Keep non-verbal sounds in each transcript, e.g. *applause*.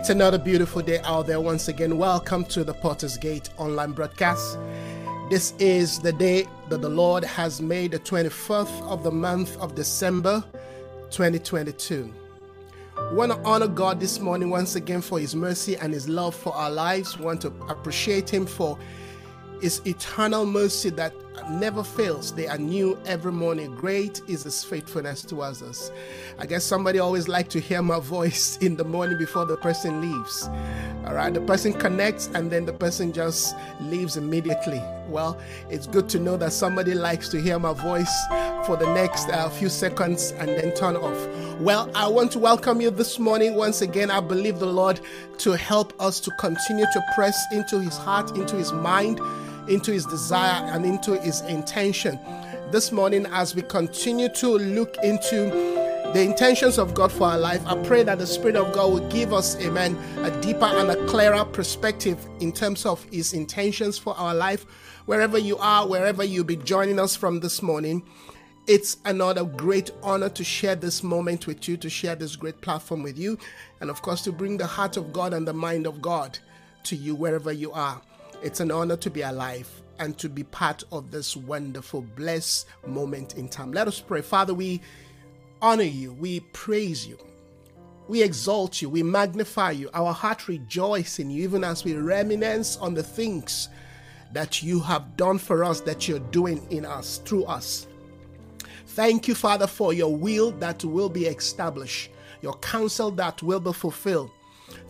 It's another beautiful day out there once again. Welcome to the Portals Gate online broadcast. This is the day that the Lord has made, the 24th of the month of December 2022. We want to honor God this morning once again for His mercy and His love for our lives. We want to appreciate Him for His eternal mercy that never fails. They are new every morning. Great is His faithfulness towards us. I guess somebody always like to hear my *laughs* voice in the morning before the person leaves. All right, the person connects and then the person just leaves immediately. Well, it's good to know that somebody likes to hear my voice for the next uh, few seconds and then turn off. Well, I want to welcome you this morning once again. I believe the Lord to help us to continue to press into His heart, into His mind into his desire and into his intention. This morning, as we continue to look into the intentions of God for our life, I pray that the Spirit of God will give us, amen, a deeper and a clearer perspective in terms of his intentions for our life. Wherever you are, wherever you'll be joining us from this morning, it's another great honor to share this moment with you, to share this great platform with you, and of course, to bring the heart of God and the mind of God to you wherever you are. It's an honor to be alive and to be part of this wonderful, blessed moment in time. Let us pray. Father, we honor you, we praise you, we exalt you, we magnify you. Our heart rejoices in you, even as we reminisce on the things that you have done for us, that you're doing in us, through us. Thank you, Father, for your will that will be established, your counsel that will be fulfilled.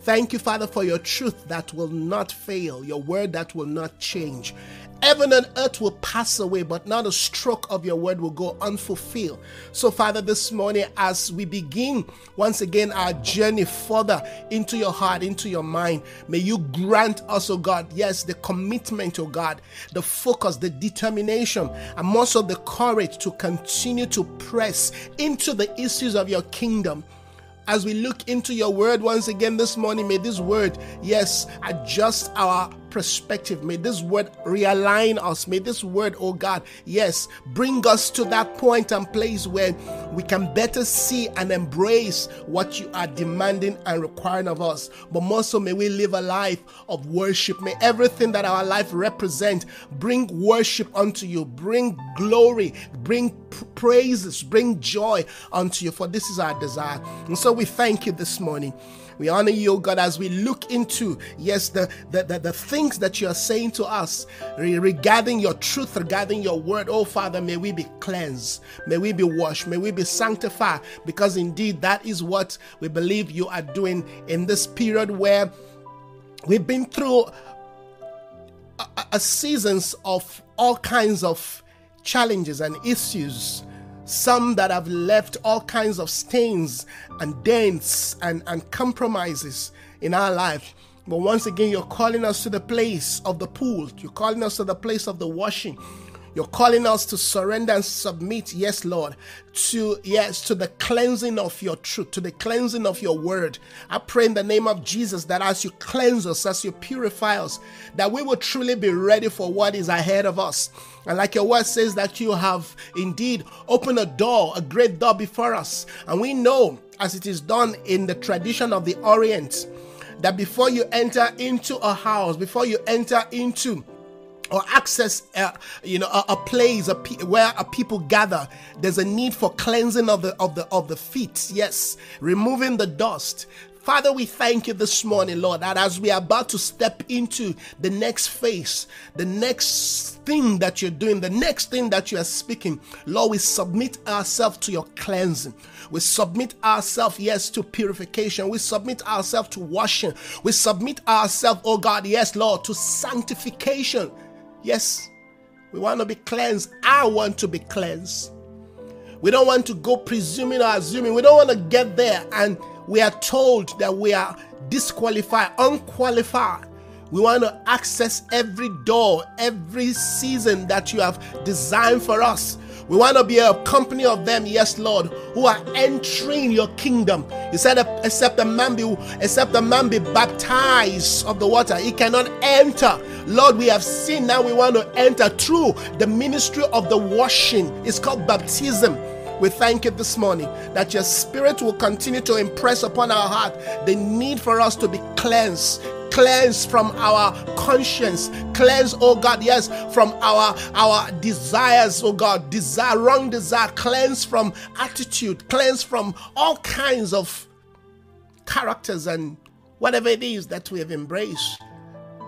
Thank you, Father, for your truth that will not fail, your word that will not change. Heaven and earth will pass away, but not a stroke of your word will go unfulfilled. So, Father, this morning, as we begin once again our journey further into your heart, into your mind, may you grant us, oh God, yes, the commitment, oh God, the focus, the determination, and also the courage to continue to press into the issues of your kingdom as we look into your word once again this morning, may this word, yes, adjust our perspective. May this word realign us. May this word, oh God, yes, bring us to that point and place where we can better see and embrace what you are demanding and requiring of us. But more so, may we live a life of worship. May everything that our life represent bring worship unto you, bring glory, bring praises, bring joy unto you. For this is our desire. And so we thank you this morning. We honor you, God, as we look into, yes, the, the, the, the things that you are saying to us regarding your truth, regarding your word. Oh, Father, may we be cleansed. May we be washed. May we be sanctified. Because indeed, that is what we believe you are doing in this period where we've been through a, a seasons of all kinds of challenges and issues some that have left all kinds of stains and dents and, and compromises in our life. But once again, you're calling us to the place of the pool. You're calling us to the place of the washing. You're calling us to surrender and submit, yes, Lord, to yes, to the cleansing of your truth, to the cleansing of your word. I pray in the name of Jesus that as you cleanse us, as you purify us, that we will truly be ready for what is ahead of us. And like your word says, that you have indeed opened a door, a great door before us. And we know, as it is done in the tradition of the Orient, that before you enter into a house, before you enter into or access uh, you know a, a place a pe- where a people gather there's a need for cleansing of the of the of the feet yes removing the dust Father, we thank you this morning, Lord, that as we are about to step into the next phase, the next thing that you're doing, the next thing that you are speaking, Lord, we submit ourselves to your cleansing. We submit ourselves, yes, to purification. We submit ourselves to washing. We submit ourselves, oh God, yes, Lord, to sanctification. Yes, we want to be cleansed. I want to be cleansed. We don't want to go presuming or assuming. We don't want to get there and we are told that we are disqualified, unqualified. We want to access every door, every season that you have designed for us. We want to be a company of them, yes, Lord, who are entering your kingdom. You said, except the man be except the man be baptized of the water, he cannot enter. Lord, we have seen now we want to enter through the ministry of the washing. It's called baptism. We thank you this morning that your spirit will continue to impress upon our heart the need for us to be cleansed, cleanse from our conscience. Cleanse oh god yes from our our desires oh god. Desire wrong desire. Cleanse from attitude. Cleanse from all kinds of characters and whatever it is that we have embraced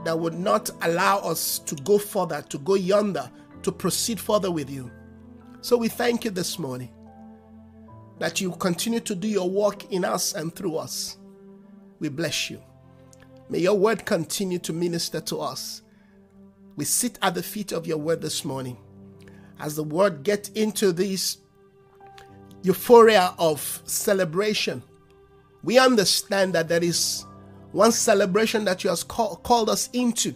that would not allow us to go further to go yonder to proceed further with you. So we thank you this morning that you continue to do your work in us and through us. We bless you May your word continue to minister to us. We sit at the feet of your word this morning. As the word gets into this euphoria of celebration, we understand that there is one celebration that you have call, called us into.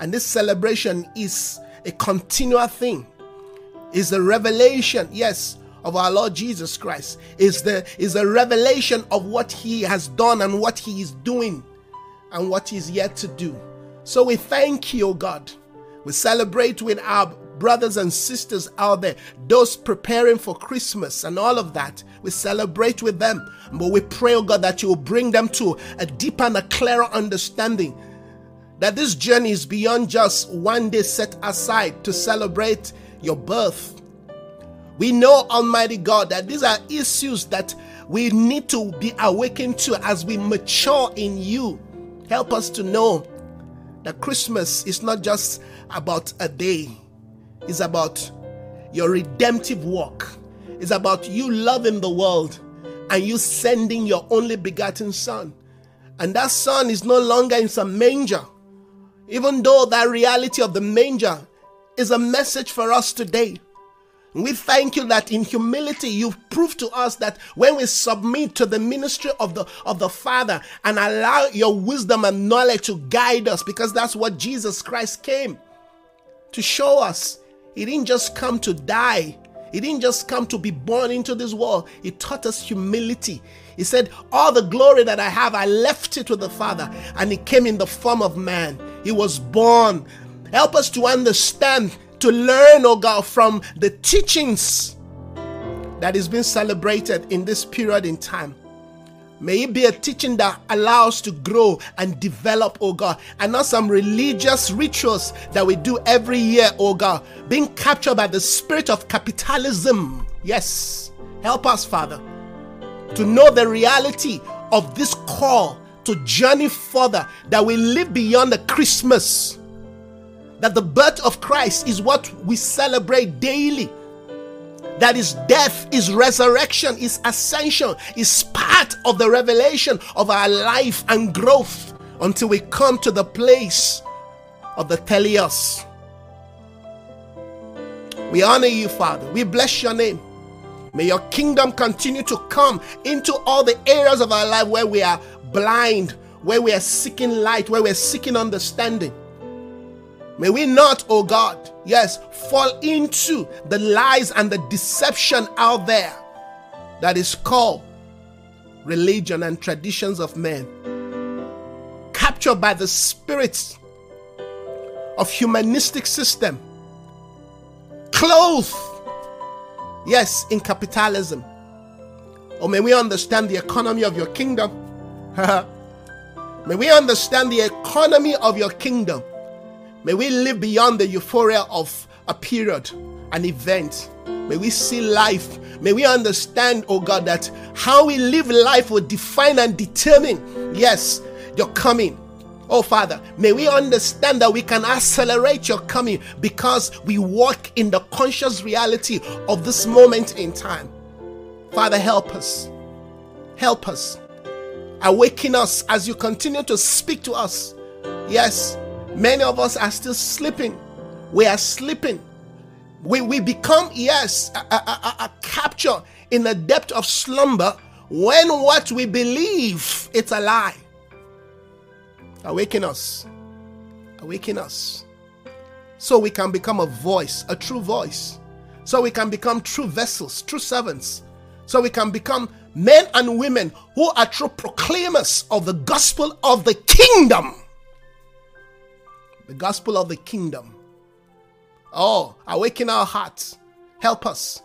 And this celebration is a continual thing. Is the revelation, yes, of our Lord Jesus Christ. Is the is a revelation of what he has done and what he is doing and what He's yet to do. So we thank you, O God. We celebrate with our brothers and sisters out there, those preparing for Christmas and all of that. We celebrate with them. But we pray, oh God, that you will bring them to a deeper and a clearer understanding that this journey is beyond just one day set aside to celebrate your birth. We know, Almighty God, that these are issues that we need to be awakened to as we mature in you Help us to know that Christmas is not just about a day, it's about your redemptive work. It's about you loving the world and you sending your only begotten Son. And that Son is no longer in some manger, even though that reality of the manger is a message for us today. We thank you that in humility you've proved to us that when we submit to the ministry of the of the Father and allow your wisdom and knowledge to guide us because that's what Jesus Christ came to show us. He didn't just come to die. He didn't just come to be born into this world. He taught us humility. He said, All the glory that I have, I left it with the Father. And He came in the form of man. He was born. Help us to understand to learn, oh God, from the teachings that is being celebrated in this period in time. May it be a teaching that allows to grow and develop, oh God, and not some religious rituals that we do every year, oh God, being captured by the spirit of capitalism. Yes, help us, Father, to know the reality of this call to journey further, that we live beyond the Christmas that the birth of Christ is what we celebrate daily. That is death, is resurrection, is ascension, is part of the revelation of our life and growth until we come to the place of the teleos. We honor you, Father. We bless your name. May your kingdom continue to come into all the areas of our life where we are blind, where we are seeking light, where we're seeking understanding. May we not, oh God, yes, fall into the lies and the deception out there that is called religion and traditions of men. Captured by the spirits of humanistic system. Clothed, yes, in capitalism. Or may we understand the economy of your kingdom. *laughs* may we understand the economy of your kingdom May we live beyond the euphoria of a period, an event. May we see life. May we understand, oh God, that how we live life will define and determine, yes, your coming. Oh Father, may we understand that we can accelerate your coming because we walk in the conscious reality of this moment in time. Father, help us. Help us. Awaken us as you continue to speak to us. Yes, Many of us are still sleeping. We are sleeping. We, we become, yes, a, a, a, a capture in the depth of slumber when what we believe it's a lie. Awaken us. Awaken us. So we can become a voice, a true voice. So we can become true vessels, true servants. So we can become men and women who are true proclaimers of the gospel of the kingdom the gospel of the kingdom. Oh, awaken our hearts. Help us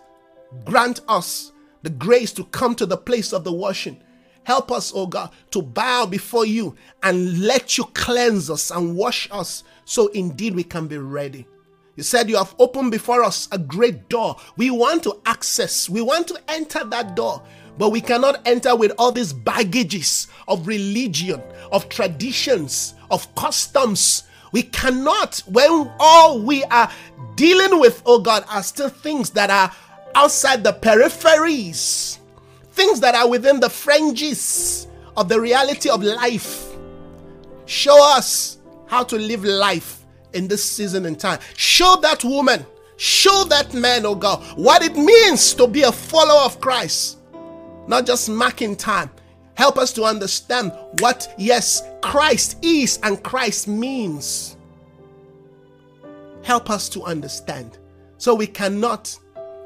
Grant us the grace to come to the place of the washing. Help us, oh God, to bow before you and let you cleanse us and wash us so indeed we can be ready. You said you have opened before us a great door. We want to access, we want to enter that door, but we cannot enter with all these baggages of religion, of traditions, of customs. We cannot, when all we are dealing with, oh God, are still things that are outside the peripheries, things that are within the fringes of the reality of life. Show us how to live life in this season and time. Show that woman, show that man, oh God, what it means to be a follower of Christ, not just marking time. Help us to understand what, yes, Christ is and Christ means. Help us to understand so we cannot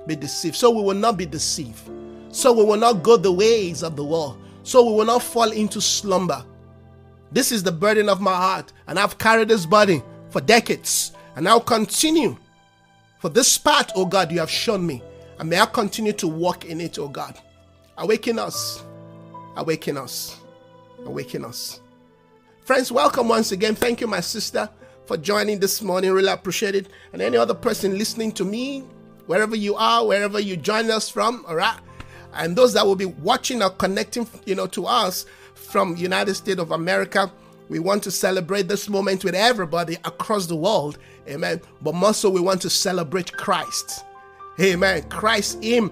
be deceived, so we will not be deceived, so we will not go the ways of the world, so we will not fall into slumber. This is the burden of my heart, and I've carried this burden for decades, and I'll continue. For this part, oh God, you have shown me, and may I continue to walk in it, oh God. Awaken us, awaken us, awaken us. Friends, welcome once again. Thank you, my sister, for joining this morning. Really appreciate it. And any other person listening to me, wherever you are, wherever you join us from, all right? And those that will be watching or connecting, you know, to us from United States of America, we want to celebrate this moment with everybody across the world. Amen. But more so, we want to celebrate Christ. Amen. Christ Him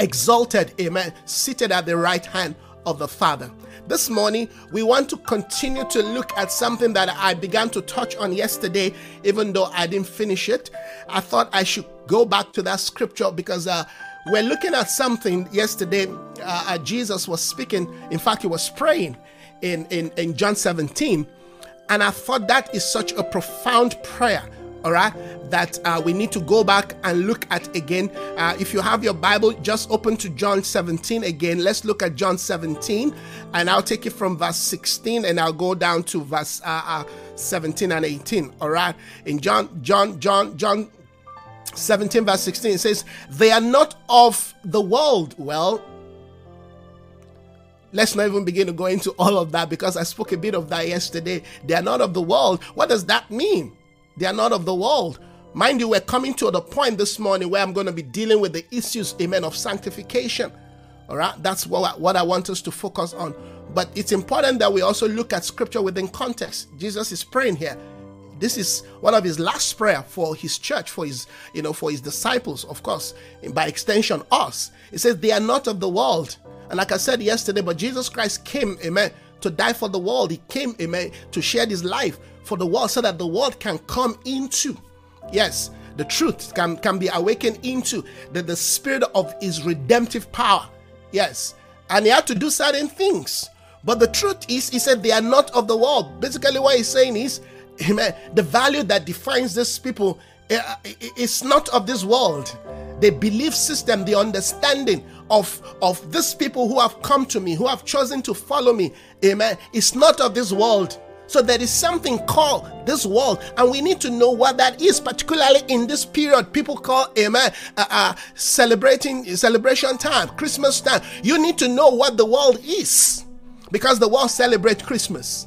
exalted. Amen. Seated at the right hand of the Father. This morning, we want to continue to look at something that I began to touch on yesterday, even though I didn't finish it. I thought I should go back to that scripture because uh, we're looking at something yesterday. Uh, Jesus was speaking, in fact, he was praying in, in, in John 17. And I thought that is such a profound prayer all right that uh, we need to go back and look at again uh, if you have your bible just open to john 17 again let's look at john 17 and i'll take it from verse 16 and i'll go down to verse uh, uh 17 and 18 all right in john john john john 17 verse 16 it says they are not of the world well Let's not even begin to go into all of that because I spoke a bit of that yesterday. They are not of the world. What does that mean? They are not of the world. Mind you, we're coming to the point this morning where I'm going to be dealing with the issues, amen, of sanctification. All right, that's what, what I want us to focus on. But it's important that we also look at scripture within context. Jesus is praying here. This is one of his last prayer for his church, for his, you know, for his disciples, of course, and by extension, us. He says, They are not of the world. And like I said yesterday, but Jesus Christ came, amen, to die for the world. He came, amen, to share his life for the world so that the world can come into. Yes, the truth can, can be awakened into the, the spirit of his redemptive power. Yes. And he had to do certain things. But the truth is, he said they are not of the world. Basically, what he's saying is, amen, the value that defines these people eh, eh, is not of this world. The belief system, the understanding of, of these people who have come to me, who have chosen to follow me, amen, is not of this world. So there is something called this world, and we need to know what that is, particularly in this period. People call amen uh, uh, celebrating celebration time, Christmas time. You need to know what the world is, because the world celebrates Christmas.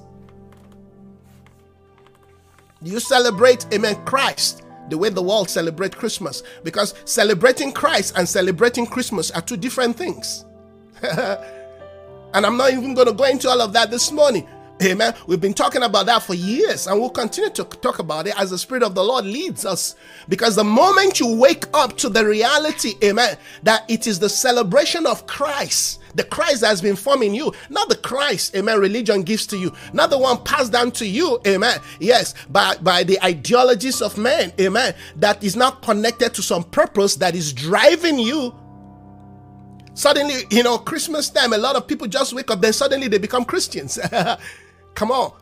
You celebrate amen Christ the way the world celebrate Christmas because celebrating Christ and celebrating Christmas are two different things. *laughs* and I'm not even going to go into all of that this morning. Amen. We've been talking about that for years and we'll continue to talk about it as the Spirit of the Lord leads us. Because the moment you wake up to the reality, amen, that it is the celebration of Christ, the Christ that has been forming you, not the Christ, amen, religion gives to you, not the one passed down to you, amen, yes, by, by the ideologies of men, amen, that is not connected to some purpose that is driving you suddenly you know christmas time a lot of people just wake up then suddenly they become christians *laughs* Come on.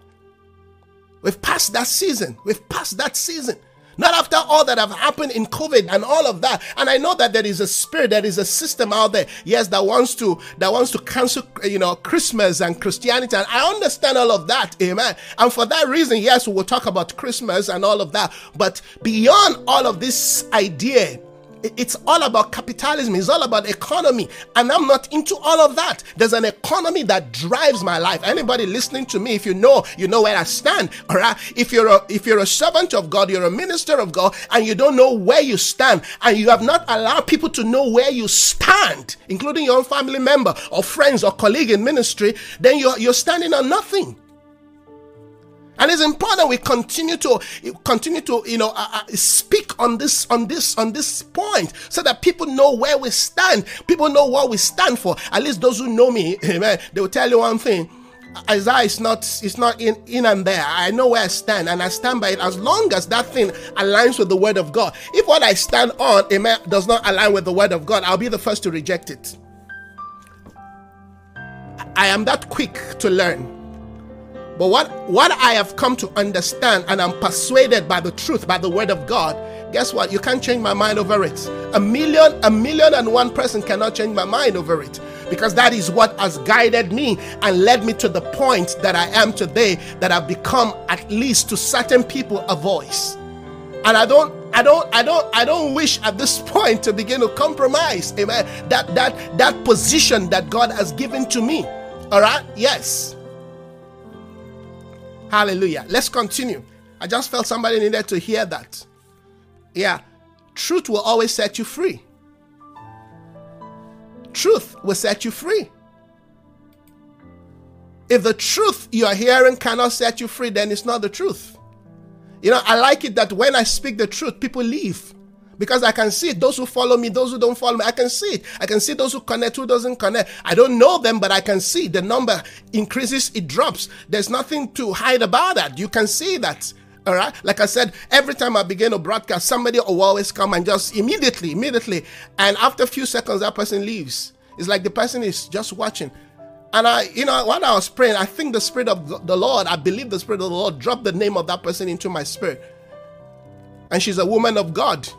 We've passed that season. We've passed that season. Not after all that have happened in COVID and all of that. And I know that there is a spirit, there is a system out there, yes, that wants to that wants to cancel, you know, Christmas and Christianity. And I understand all of that, amen. And for that reason, yes, we will talk about Christmas and all of that. But beyond all of this idea, it's all about capitalism. It's all about economy. And I'm not into all of that. There's an economy that drives my life. Anybody listening to me, if you know, you know where I stand. All right. If you're a if you're a servant of God, you're a minister of God, and you don't know where you stand, and you have not allowed people to know where you stand, including your own family member or friends or colleague in ministry, then you're you're standing on nothing. And it's important we continue to continue to you know uh, uh, speak on this on this on this point so that people know where we stand. People know what we stand for. At least those who know me, amen, *laughs* they will tell you one thing. Isaiah is not it's not in in and there. I know where I stand, and I stand by it as long as that thing aligns with the word of God. If what I stand on, amen, does not align with the word of God, I'll be the first to reject it. I am that quick to learn. But what, what I have come to understand, and I'm persuaded by the truth, by the word of God, guess what? You can't change my mind over it. A million, a million and one person cannot change my mind over it. Because that is what has guided me and led me to the point that I am today, that I've become, at least to certain people, a voice. And I don't I don't I don't I don't wish at this *laughs* point to begin to compromise amen that that that position that God has given to me all right yes Hallelujah. Let's continue. I just felt somebody needed to hear that. Yeah. Truth will always set you free. Truth will set you free. If the truth you are hearing cannot set you free, then it's not the truth. You know, I like it that when I speak the truth, people leave because I can see it. Those who follow me, those who don't follow me, I can see it. I can see those who connect, who doesn't connect. I don't know them, but I can see the number increases, it drops. There's nothing to hide about that. You can see that. All right. Like I said, every time I begin to broadcast, somebody will always come and just immediately, immediately. And after a few seconds, that person leaves. It's like the person is just watching. And I, you know, when I was praying, I think the Spirit of the Lord, I believe the Spirit of the Lord dropped the name of that person into my spirit. And she's a woman of God.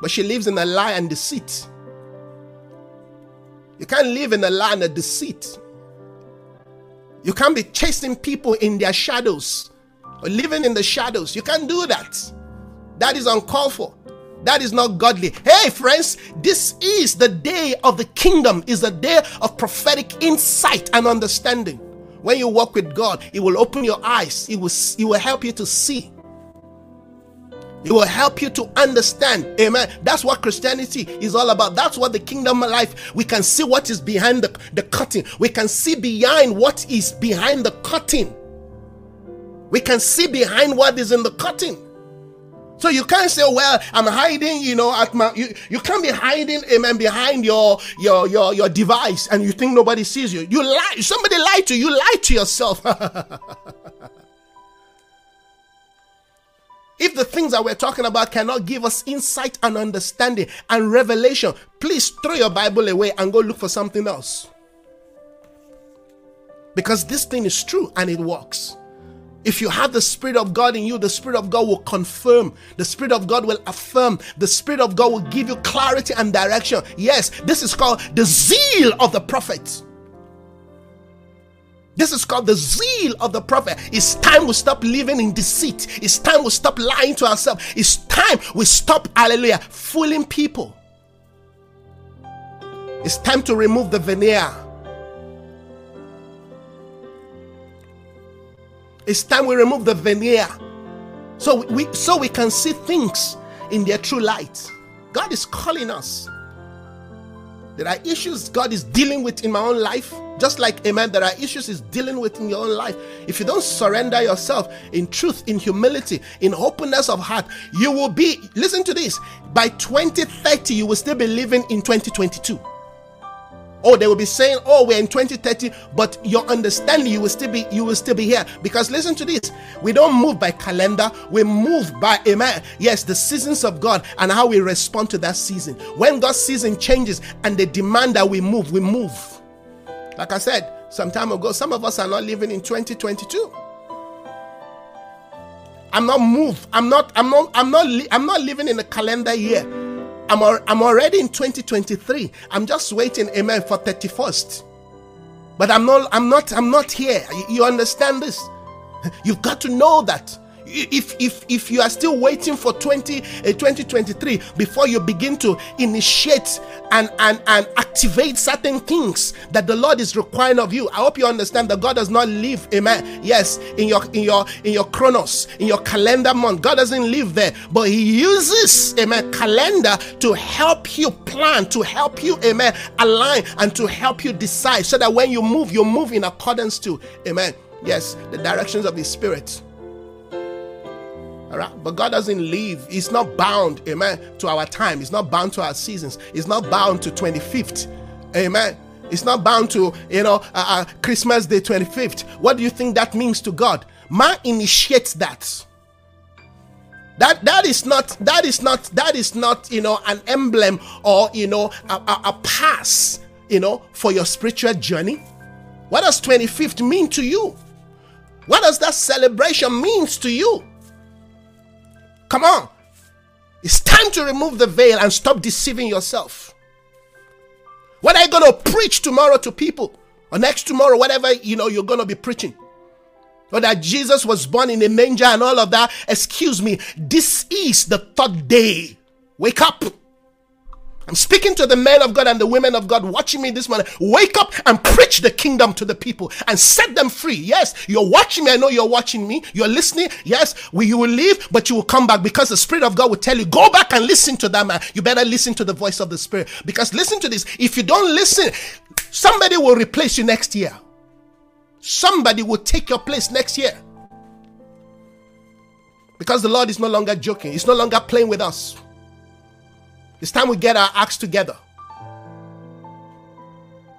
But she lives in a lie and deceit. You can't live in a lie and a deceit. You can't be chasing people in their shadows or living in the shadows. You can't do that. That is uncalled for. That is not godly. Hey, friends, this is the day of the kingdom, is the day of prophetic insight and understanding. When you walk with God, it will open your eyes, it will, it will help you to see. It will help you to understand. Amen. That's what Christianity is all about. That's what the kingdom of life. We can see what is behind the, the curtain. We can see behind what is behind the curtain. We can see behind what is in the curtain. So you can't say, well, I'm hiding, you know, at my you, you can't be hiding, amen, behind your your your your device and you think nobody sees you. You lie, somebody lied to you, you lie to yourself. *laughs* If the things that we're talking about cannot give us insight and understanding and revelation, please throw your Bible away and go look for something else. Because this thing is true and it works. If you have the Spirit of God in you, the Spirit of God will confirm, the Spirit of God will affirm, the Spirit of God will give you clarity and direction. Yes, this is called the zeal of the prophet. This is called the zeal of the prophet. It's time we stop living in deceit. It's time we stop lying to ourselves. It's time we stop, hallelujah, fooling people. It's time to remove the veneer. It's time we remove the veneer so we so we can see things in their true light. God is calling us. There are issues God is dealing with in my own life. Just like, amen, there are issues He's dealing with in your own life. If you don't surrender yourself in truth, in humility, in openness of heart, you will be, listen to this, by 2030, you will still be living in 2022. Oh, they will be saying, "Oh, we're in 2030," but your understanding, you will still be, you will still be here. Because listen to this: we don't move by calendar; we move by amen. Yes, the seasons of God and how we respond to that season. When God's season changes and they demand that we move, we move. Like I said some time ago, some of us are not living in 2022. I'm not moved. I'm not. I'm not. I'm not. I'm not living in a calendar year. I'm, al- I'm already in 2023. I'm just waiting, amen, for 31st. But I'm not, I'm not, I'm not here. You understand this? You've got to know that. If if if you are still waiting for 20 uh, 2023 before you begin to initiate and and and activate certain things that the lord is requiring of you i hope you understand that god does not live amen yes in your in your in your chronos in your calendar month. God doesn't live there but he uses amen calendar to help you plan to help you amen align and to help you decide so that when you move you move in accordance to amen yes the directions of the spirit all right. But God doesn't leave. He's not bound, amen, to our time. He's not bound to our seasons. He's not bound to 25th. Amen. It's not bound to, you know, uh, uh, Christmas Day 25th. What do you think that means to God? Man initiates that. That that is not that is not that is not you know an emblem or you know a, a, a pass you know for your spiritual journey. What does 25th mean to you? What does that celebration means to you? Come on. It's time to remove the veil and stop deceiving yourself. What are you going to preach tomorrow to people? Or next tomorrow, whatever you know you're going to be preaching. Or that Jesus was born in a manger and all of that. Excuse me. This is the third day. Wake up. I'm speaking to the men of God and the women of God watching me this morning. Wake up and preach the kingdom to the people and set them free. Yes, you're watching me. I know you're watching me. You're listening. Yes, we, you will leave, but you will come back because the Spirit of God will tell you, go back and listen to that man. You better listen to the voice of the Spirit. Because listen to this. If you don't listen, somebody will replace you next year. Somebody will take your place next year. Because the Lord is no longer joking, He's no longer playing with us. It's time we get our acts together.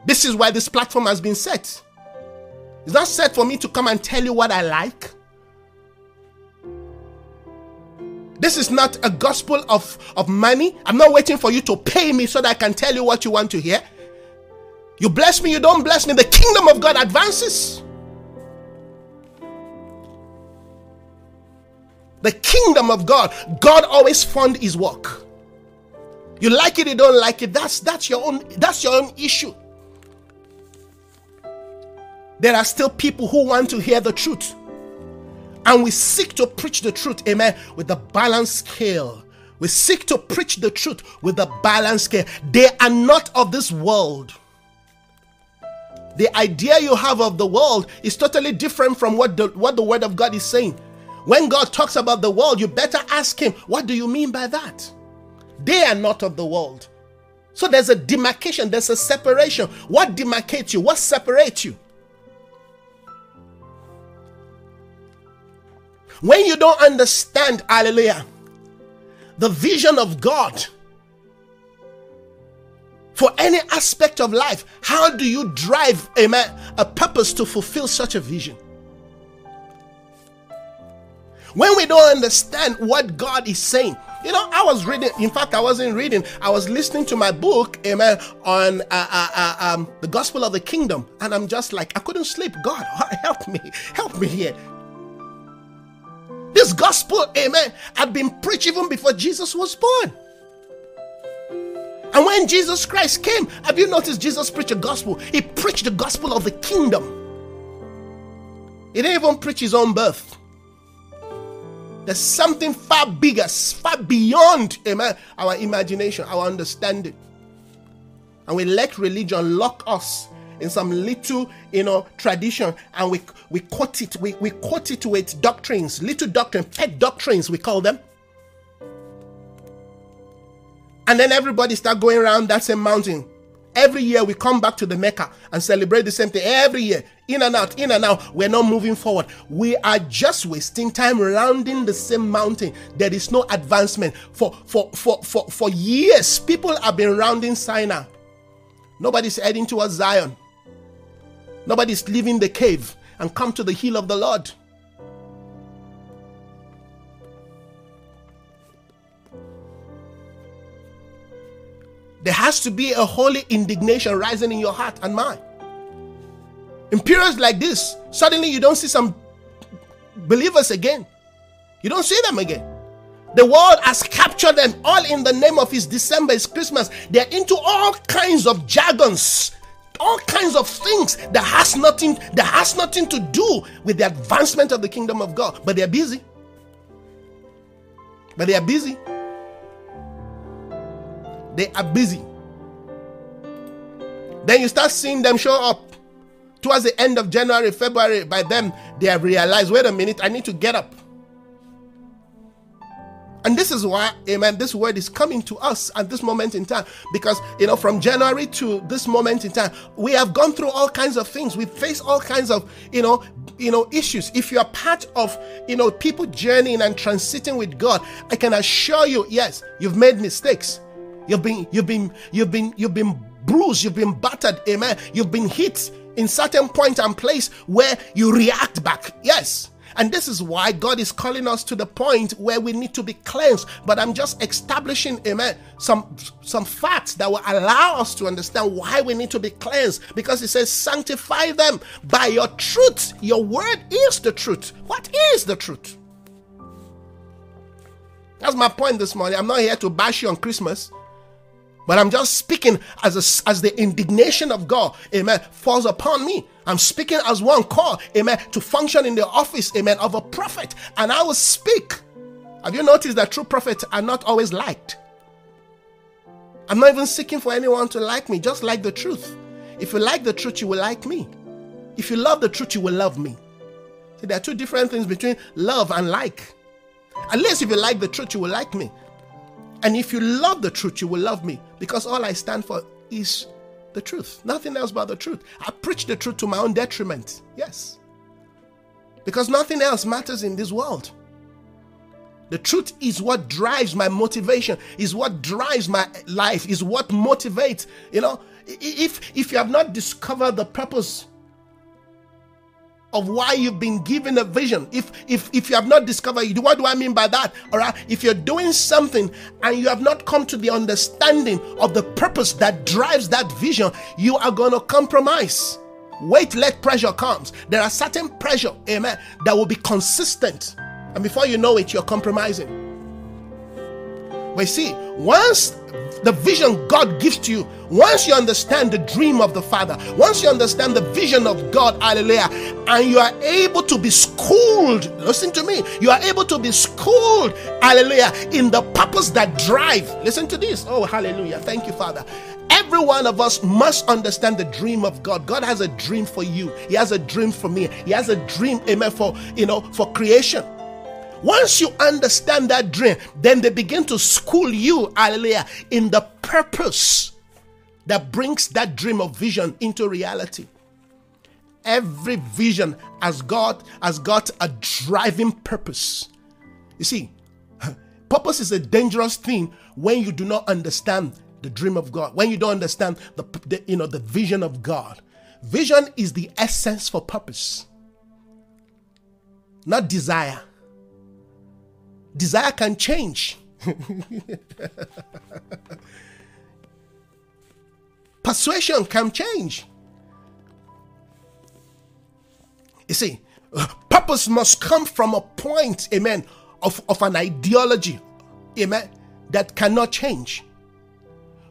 This is why this platform has been set. It's not set for me to come and tell you what I like. This is not a gospel of, of money. I'm not waiting for you to pay me so that I can tell you what you want to hear. You bless me, you don't bless me. The kingdom of God advances. The kingdom of God, God always fund his work. You like it, you don't like it. That's that's your own that's your own issue. There are still people who want to hear the truth. And we seek to preach the truth, amen, with the balanced scale. We seek to preach the truth with the balanced scale. They are not of this world. The idea you have of the world is totally different from what the, what the word of God is saying. When God talks about the world, you better ask him, what do you mean by that? They are not of the world. So there's a demarcation, there's a separation. What demarcates you? What separates you? When you don't understand, hallelujah, the vision of God for any aspect of life, how do you drive, amen, a purpose to fulfill such a vision? When we don't understand what God is saying, you know, I was reading. In fact, I wasn't reading. I was listening to my book, amen, on uh, uh, uh, um, the gospel of the kingdom, and I'm just like, I couldn't sleep. God, *laughs* help me, help me here. This gospel, amen, had been preached even before Jesus was born. And when Jesus Christ came, have you noticed Jesus preached a gospel? He preached the gospel of the kingdom. He didn't even preach his own birth. There's something far bigger, far beyond amen, our imagination, our understanding. And we let religion lock us in some little, you know, tradition, and we we quote it, we, we quote it with doctrines, little doctrine, pet doctrines, we call them. And then everybody start going around that same mountain Every year we come back to the Mecca and celebrate the same thing. Every year, in and out, in and out. We're not moving forward. We are just wasting time rounding the same mountain. There is no advancement. For for for for, for years, people have been rounding Sinai. Nobody's heading towards Zion. Nobody's leaving the cave and come to the hill of the Lord. There has to be a holy indignation rising in your heart and mind. In periods like this, suddenly you don't see some believers again. You don't see them again. The world has captured them all in the name of his December, his Christmas. They're into all kinds of jargons, all kinds of things that has nothing that has nothing to do with the advancement of the kingdom of God. But they're busy. But they are busy. They are busy. Then you start seeing them show up towards the end of January, February. By then, they have realized wait a minute, I need to get up. And this is why, amen, this word is coming to us at this moment in time. Because, you know, from January to this moment in time, we have gone through all kinds of things. We face all kinds of, you know, you know, issues. If you are part of, you know, people journeying and transiting with God, I can assure you, yes, you've made mistakes. You've been, you've been, you've been, you've been bruised, you've been battered, amen. You've been hit in certain point and place where you react back. Yes. And this is why God is calling us to the point where we need to be cleansed. But I'm just establishing, amen, some some facts that will allow us to understand why we need to be cleansed. Because it says, sanctify them by your truth. Your word is the truth. What is the truth? That's my point this morning. I'm not here to bash you on Christmas. But I'm just speaking as, a, as the indignation of God, amen, falls upon me. I'm speaking as one called, amen, to function in the office, amen, of a prophet. And I will speak. Have you noticed that true prophets are not always liked? I'm not even seeking for anyone to like me, just like the truth. If you like the truth, you will like me. If you love the truth, you will love me. See, there are two different things between love and like. At least if you like the truth, you will like me. And if you love the truth, you will love me because all I stand for is the truth. Nothing else but the truth. I preach the truth to my own detriment. Yes. Because nothing else matters in this world. The truth is what drives my motivation, is what drives my life, is what motivates. You know, if if you have not discovered the purpose of why you've been given a vision. If if if you have not discovered, what do I mean by that? All right, if you're doing something and you have not come to the understanding of the purpose that drives that vision, you are going to compromise. Wait, let pressure comes. There are certain pressure, amen, that will be consistent, and before you know it, you're compromising. But see, once the vision God gives to you, once you understand the dream of the Father, once you understand the vision of God, hallelujah, and you are able to be schooled, listen to me, you are able to be schooled, hallelujah, in the purpose that drive. Listen to this. Oh, hallelujah. Thank you, Father. Every one of us must understand the dream of God. God has a dream for you. He has a dream for me. He has a dream, amen, for you know, for creation. Once you understand that dream, then they begin to school you, hallelujah, in the purpose that brings that dream of vision into reality. Every vision has got has got a driving purpose. You see, *laughs* purpose is a dangerous thing when you do not understand the dream of God, when you don't understand the, the you know the vision of God. Vision is the essence for purpose, not desire. Desire can change. *laughs* Persuasion can change. You see, purpose must come from a point, amen, of, of an ideology, amen, that cannot change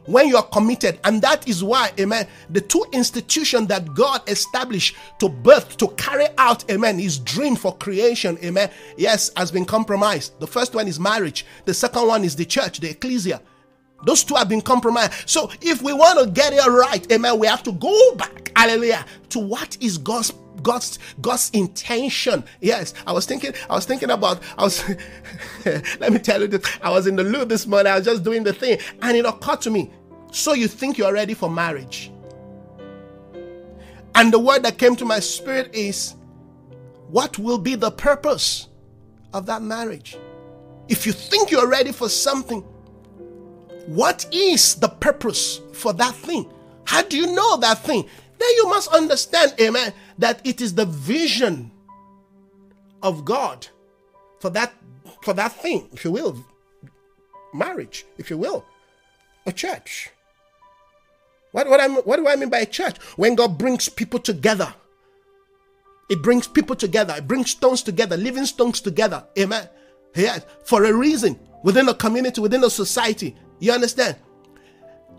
when you are committed. And that is why, amen, the two institutions that God established to birth, to carry out, amen, his dream for creation, amen, yes, has been compromised. The first one is marriage, the second one is the church, the ecclesia. Those two have been compromised. So if we want to get it right, amen, we have to go back, hallelujah, to what is God's God's God's intention. Yes, I was thinking, I was thinking about, I was *laughs* let me tell you this. I was in the loo this morning, I was just doing the thing, and it occurred to me. So you think you're ready for marriage. And the word that came to my spirit is what will be the purpose of that marriage? If you think you're ready for something, what is the purpose for that thing? How do you know that thing? Then you must understand, amen, that it is the vision of God for that for that thing, if you will, marriage, if you will, a church. What, what, I, what do I mean by a church? When God brings people together, it brings people together, it brings stones together, living stones together. Amen. Yeah, for a reason within a community, within a society. You understand?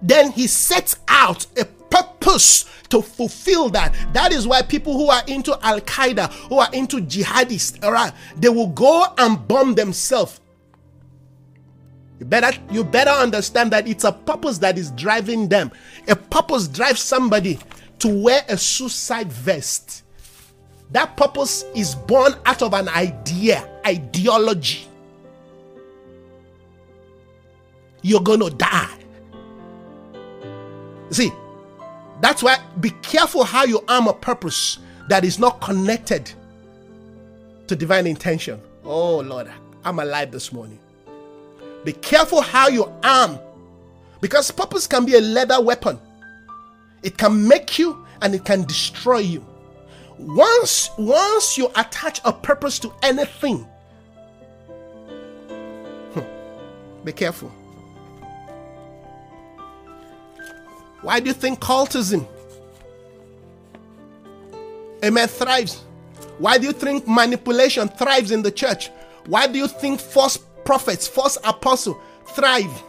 Then he sets out a purpose to fulfill that. That is why people who are into Al Qaeda, who are into jihadists, all right, they will go and bomb themselves You better you better understand that it's a purpose that is driving them. A purpose drives somebody to wear a suicide vest. That purpose is born out of an idea, ideology. You're going to die. See, that's why be careful how you arm a purpose that is not connected to divine intention. Oh Lord, I'm alive this morning. Be careful how you arm because purpose can be a leather weapon. It can make you and it can destroy you. Once once you attach a purpose to anything, hmm, be careful. Why do you think cultism amen thrives? Why do you think manipulation thrives in the church? Why do you think false prophets, false apostles thrive?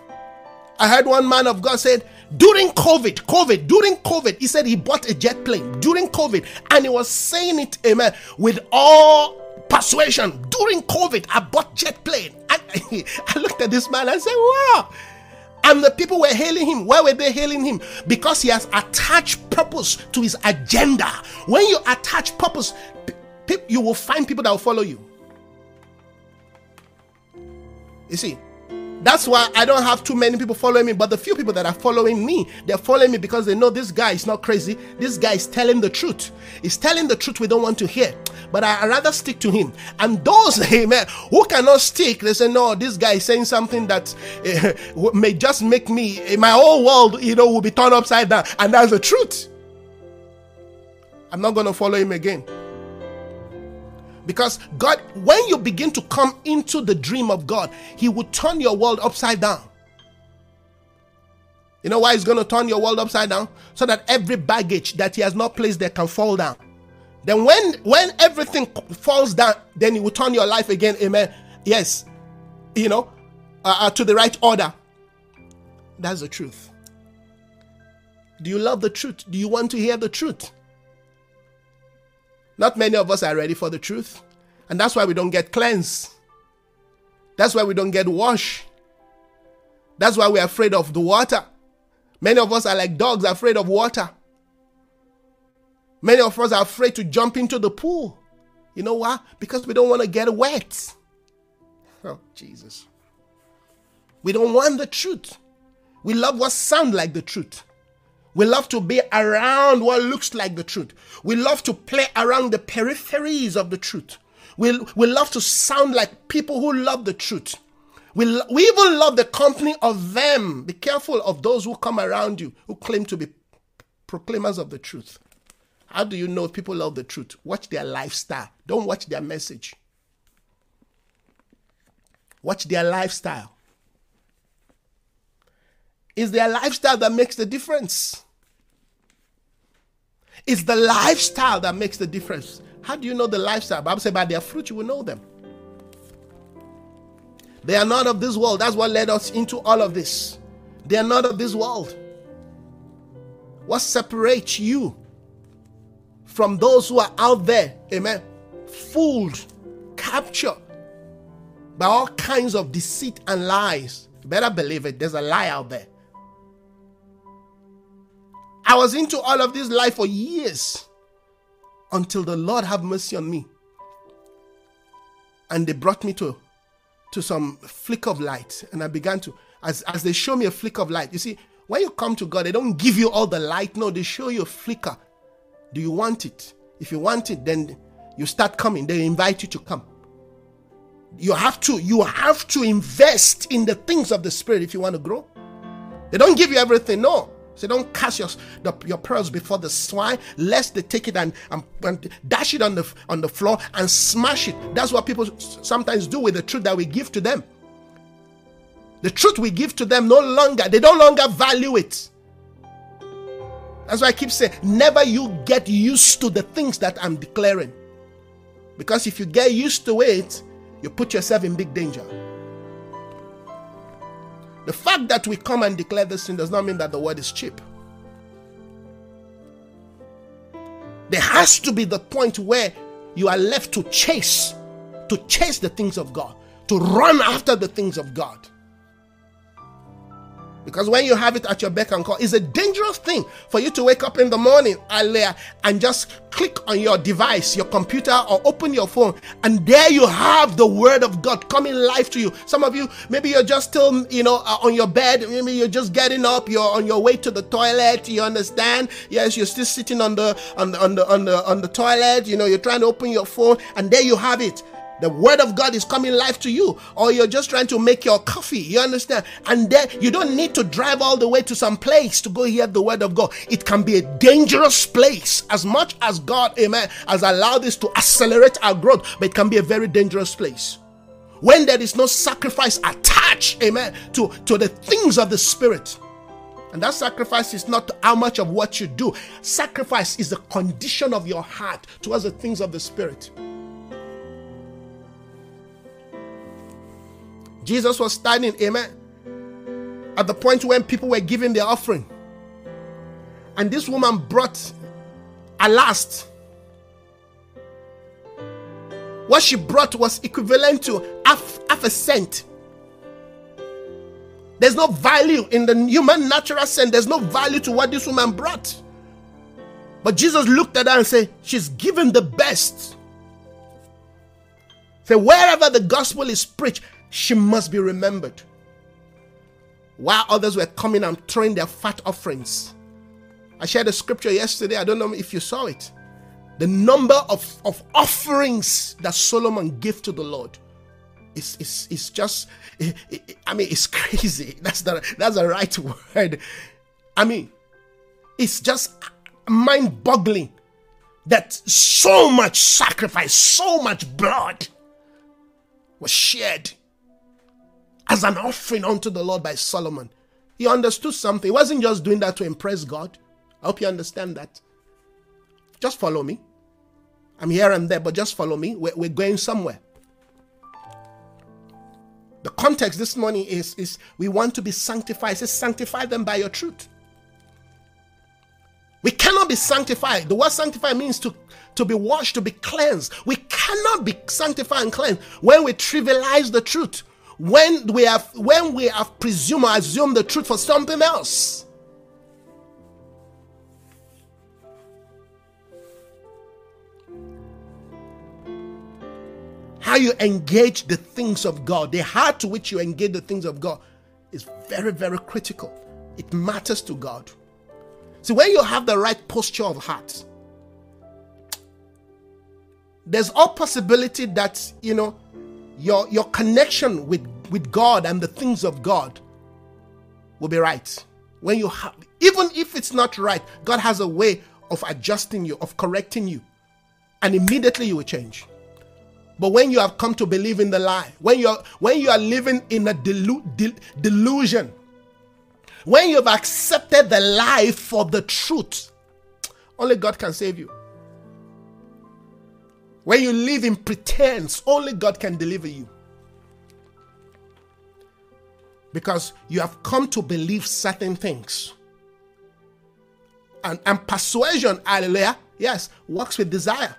I heard one man of God said, during COVID, COVID, during COVID, he said he bought a jet plane during COVID, and he was saying it, amen, with all persuasion. During COVID, I bought jet plane. *laughs* And I looked at this man and said, Wow. And the people were hailing him. Why were they hailing him? Because he has attached purpose to his agenda. When you attach purpose, you will find people that will follow you. You see, that's why I don't have too many people following me, but the few people that are following me, they're following me because they know this guy is not crazy. This guy is telling the truth. He's telling the truth we don't want to hear. But I, rather stick to him. And those, *laughs* amen, who cannot stick, they say, no, this guy is saying something that *laughs* uh, may just make me, my whole world, you know, will be turned upside down. And that's the truth. I'm not going to follow him again. Because God, when you begin to come into the dream of God, He will turn your world upside down. You know why He's going to turn your world upside down? So that every baggage that He has not placed there can fall down. Then when when everything falls down, then He will turn your life again. Amen. Yes, you know, uh, uh, to the right order. That's the truth. Do you love the truth? Do you want to hear the truth? Not many of us are ready for the truth. And that's why we don't get cleansed. That's why we don't get washed. That's why we're afraid of the water. Many of us are like dogs afraid of water. Many of us are afraid to jump into the pool. You know why? Because we don't want to get wet. Oh, Jesus. We don't want the truth. We love what sounds like the truth. We love to be around what looks like the truth. We love to play around the peripheries of the truth. We, we love to sound like people who love the truth. We, we even love the company of them. Be careful of those who come around you who claim to be proclaimers of the truth. How do you know if people love the truth? Watch their lifestyle. Don't watch their message. Watch their lifestyle. It's their lifestyle that makes the difference. It's the lifestyle that makes the difference. How do you know the lifestyle? Bible says by their fruit you will know them. They are not of this world. That's what led us into all of this. They are not of this world. What separates you from those who are out there, amen, fooled, captured by all kinds of deceit and lies? You better believe it. There's a lie out there. I was into all of this life for years until the Lord have mercy on me. And they brought me to, to some flick of light. And I began to, as, as they show me a flick of light, you see, when you come to God, they don't give you all the light. No, they show you a flicker. Do you want it? If you want it, then you start coming. They invite you to come. You have to, you have to invest in the things of the spirit if you want to grow. They don't give you everything. No. So don't cast your, the, your pearls before the swine, lest they take it and, and, and, dash it on the, on the floor and smash it. That's what people sometimes do with the truth that we give to them. The truth we give to them no longer, they no longer value it. That's why I keep saying, never you get used to the things that I'm declaring. Because if you get used to it, you put yourself in big danger. The fact that we come and declare this thing does not mean that the word is cheap. There has to be the point where you are left to chase, to chase the things of God, to run after the things of God. Because when you have it at your beck and call, it's a dangerous thing for you to wake up in the morning earlier and just click on your device, your computer, or open your phone, and there you have the word of God coming live to you. Some of you, maybe you're just still, you know, uh, on your bed, maybe you're just getting up, you're on your way to the toilet, you understand? Yes, you're still sitting on the on the on the on the, on the toilet, you know, you're trying to open your phone, and there you have it the word of God is coming live to you, or you're just trying to make your coffee. You understand? And then you don't need to drive all the way to some place to go hear the word of God. It can be a dangerous place as much as God, amen, has allowed this to accelerate our growth, but it can be a very dangerous place. When there is no sacrifice attached, amen, to, to the things of the spirit. And that sacrifice is not how much of what you do. Sacrifice is the condition of your heart towards the things of the spirit. Jesus was standing, amen, at the point when people were giving their offering. And this woman brought a last. What she brought was equivalent to half, half a cent. There's no value in the human natural sense. There's no value to what this woman brought. But Jesus looked at her and said, She's given the best. Say, wherever the gospel is preached, she must be remembered. While others were coming and throwing their fat offerings. I shared a scripture yesterday. I don't know if you saw it. The number of, of offerings that Solomon gave to the Lord is is, is just, it, it, I mean, it's *laughs* crazy. That's the, that's the right word. I mean, it's just mind boggling that so much sacrifice, so much blood was shed as an offering unto the Lord by Solomon. He understood something. He wasn't just doing that to impress God. I hope you understand that. Just follow me. I'm here and there, but just follow me. We're, we're going somewhere. The context this morning is, is we want to be sanctified. It says, sanctify them by your truth. We cannot be sanctified. The word sanctify means to, to be washed, to be cleansed. We cannot be sanctified and cleansed when we trivialize the truth when we have when we have presumed or assumed the truth for something else. How you engage the things of God, the heart to which you engage the things of God is very, very critical. It matters to God. See, when you have the right posture of heart, there's all possibility that you know your your connection with with God and the things of God will be right. When you have even if it's not right, God has a way of adjusting you, of correcting you, and immediately you will change. But when you have come to believe in the lie, when you're when you are living in a delu- de- delusion, when you've accepted the lie for the truth, only God can save you. When you live in pretense, only God can deliver you. Because you have come to believe certain things. And, and persuasion, hallelujah, yes, works with desire.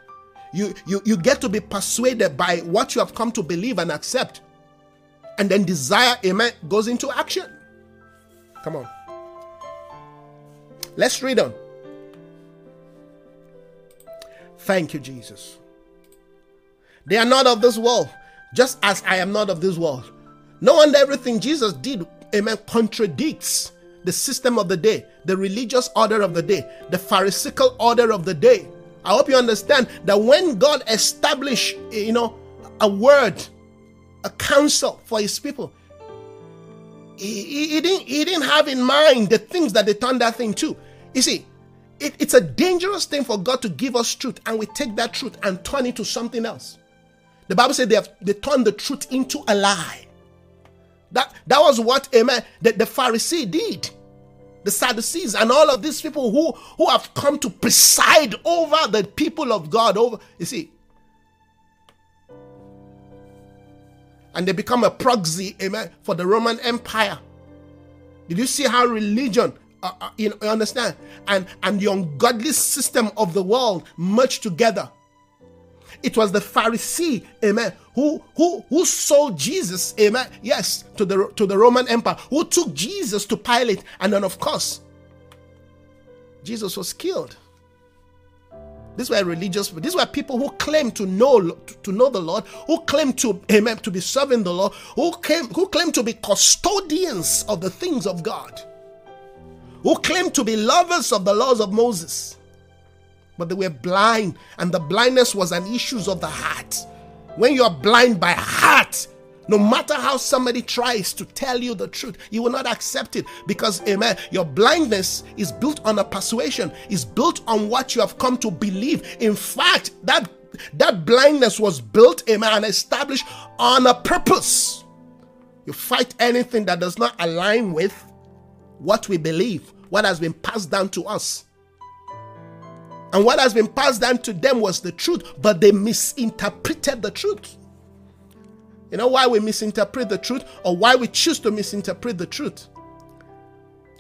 You, you, you get to be persuaded by what you have come to believe and accept. And then desire, amen, goes into action. Come on. Let's read on. Thank you, Jesus. They are not of this world, just as I am not of this world. No wonder everything Jesus did, amen, contradicts the system of the day, the religious order of the day, the Pharisaical order of the day. I hope you understand that when God established, you know, a word, a counsel for his people, he, he, didn't, he didn't have in mind the things that they turned that thing to. You see, it, it's a dangerous thing for God to give us truth and we take that truth and turn it to something else. The Bible said they have they turned the truth into a lie. That that was what amen the, the Pharisee did. The Sadducees and all of these people who, who have come to preside over the people of God over you see. And they become a proxy, amen, for the Roman Empire. Did you see how religion uh, uh, you, know, you understand? And and the ungodly system of the world merged together It was the Pharisee, amen, who who who sold Jesus, amen, yes, to the to the Roman Empire, who took Jesus to Pilate, and then of course, Jesus was killed. These were religious. These were people who claimed to know to know the Lord, who claimed to amen to be serving the Lord, who came who claimed to be custodians of the things of God, who claimed to be lovers of the laws of Moses, but they were blind, and the blindness was an issue of the heart. When you are blind by heart, no matter how somebody tries to tell you the truth, you will not accept it because, amen, your blindness is built on a persuasion, is built on what you have come to believe. In fact, that that blindness was built, amen, and established on a purpose. You fight anything that does not align with what we believe, what has been passed down to us. And what has been passed down to them was the truth, but they misinterpreted the truth. You know why we misinterpret the truth or why we choose to misinterpret the truth?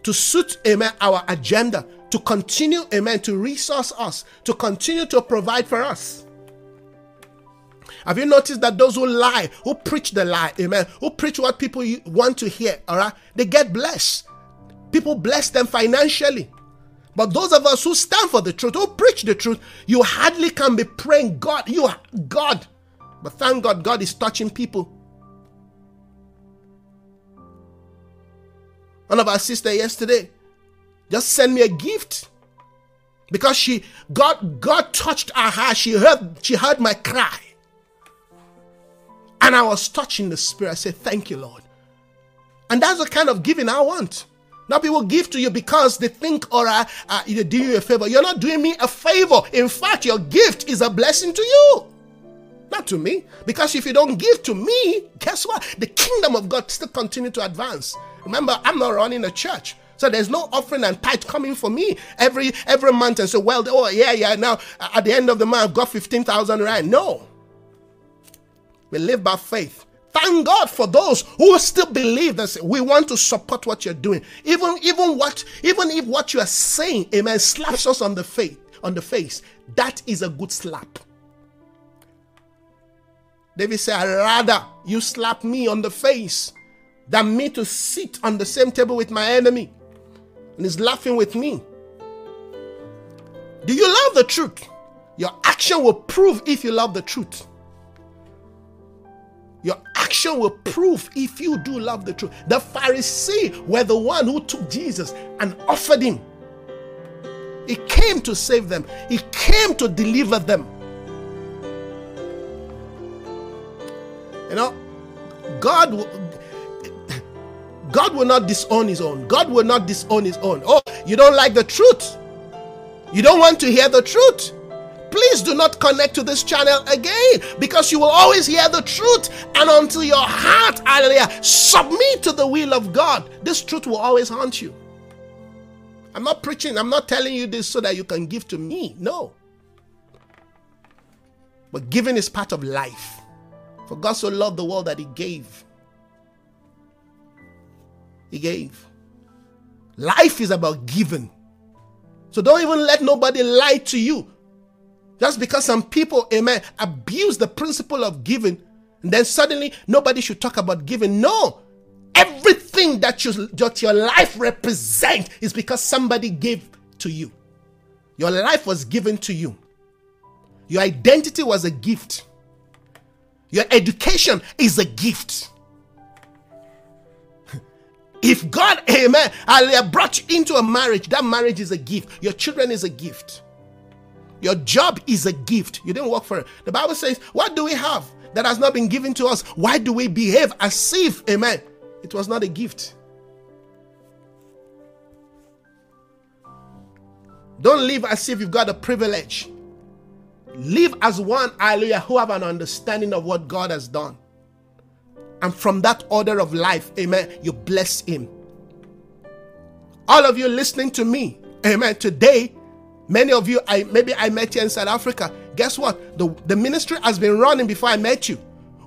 To suit, amen, our agenda, to continue, amen, to resource us, to continue to provide for us. Have you noticed that those who lie, who preach the lie, amen, who preach what people want to hear, all right, they get blessed. People bless them financially. But those of us who stand for the truth, who preach the truth, you hardly can be praying, God, you, are God, but thank God, God is touching people. One of our sister yesterday just sent me a gift because she God God touched her heart. She heard she heard my cry, and I was touching the spirit. I said, "Thank you, Lord." And that's the kind of giving I want. Now people give to you because they think or uh, uh, they're doing you a favor. You're not doing me a favor. In fact, your gift is a blessing to you. Not to me. Because if you don't give to me, guess what? The kingdom of God still continue to advance. Remember, I'm not running a church. So there's no offering and tithe coming for me every every month and say, well, oh yeah, yeah, now at the end of the month I've got 15,000 rand. No. We live by faith. Thank God for those who still believe that we want to support what you're doing. Even even what even if what you are saying, amen, slaps us on the face on the face, that is a good slap. David said, I'd rather you slap me on the face than me to sit on the same table with my enemy. And he's laughing with me. Do you love the truth? Your action will prove if you love the truth. Your action will prove if you do love the truth. The Pharisee were the one who took Jesus and offered him. He came to save them, he came to deliver them. You know, God God will not disown his own. God will not disown his own. Oh, you don't like the truth. You don't want to hear the truth. Please do not connect to this channel again because you will always hear the truth. And until your heart, hallelujah, submit to the will of God, this truth will always haunt you. I'm not preaching, I'm not telling you this so that you can give to me. No. But giving is part of life. For God so loved the world that He gave. He gave. Life is about giving. So don't even let nobody lie to you. Just because some people, amen, abuse the principle of giving, and then suddenly nobody should talk about giving. No. Everything that, you, that your life represents is because somebody gave to you. Your life was given to you. Your identity was a gift. Your education is a gift. *laughs* If God, amen, brought you into a marriage, that marriage is a gift. Your children is a gift. Your job is a gift. You didn't work for it. The Bible says, What do we have that has not been given to us? Why do we behave as if, amen, it was not a gift? Don't live as if you've got a privilege. Live as one, hallelujah, who have an understanding of what God has done. And from that order of life, amen, you bless Him. All of you listening to me, amen, today, many of you, I maybe I met you in South Africa. Guess what? The, the ministry has been running before I met you.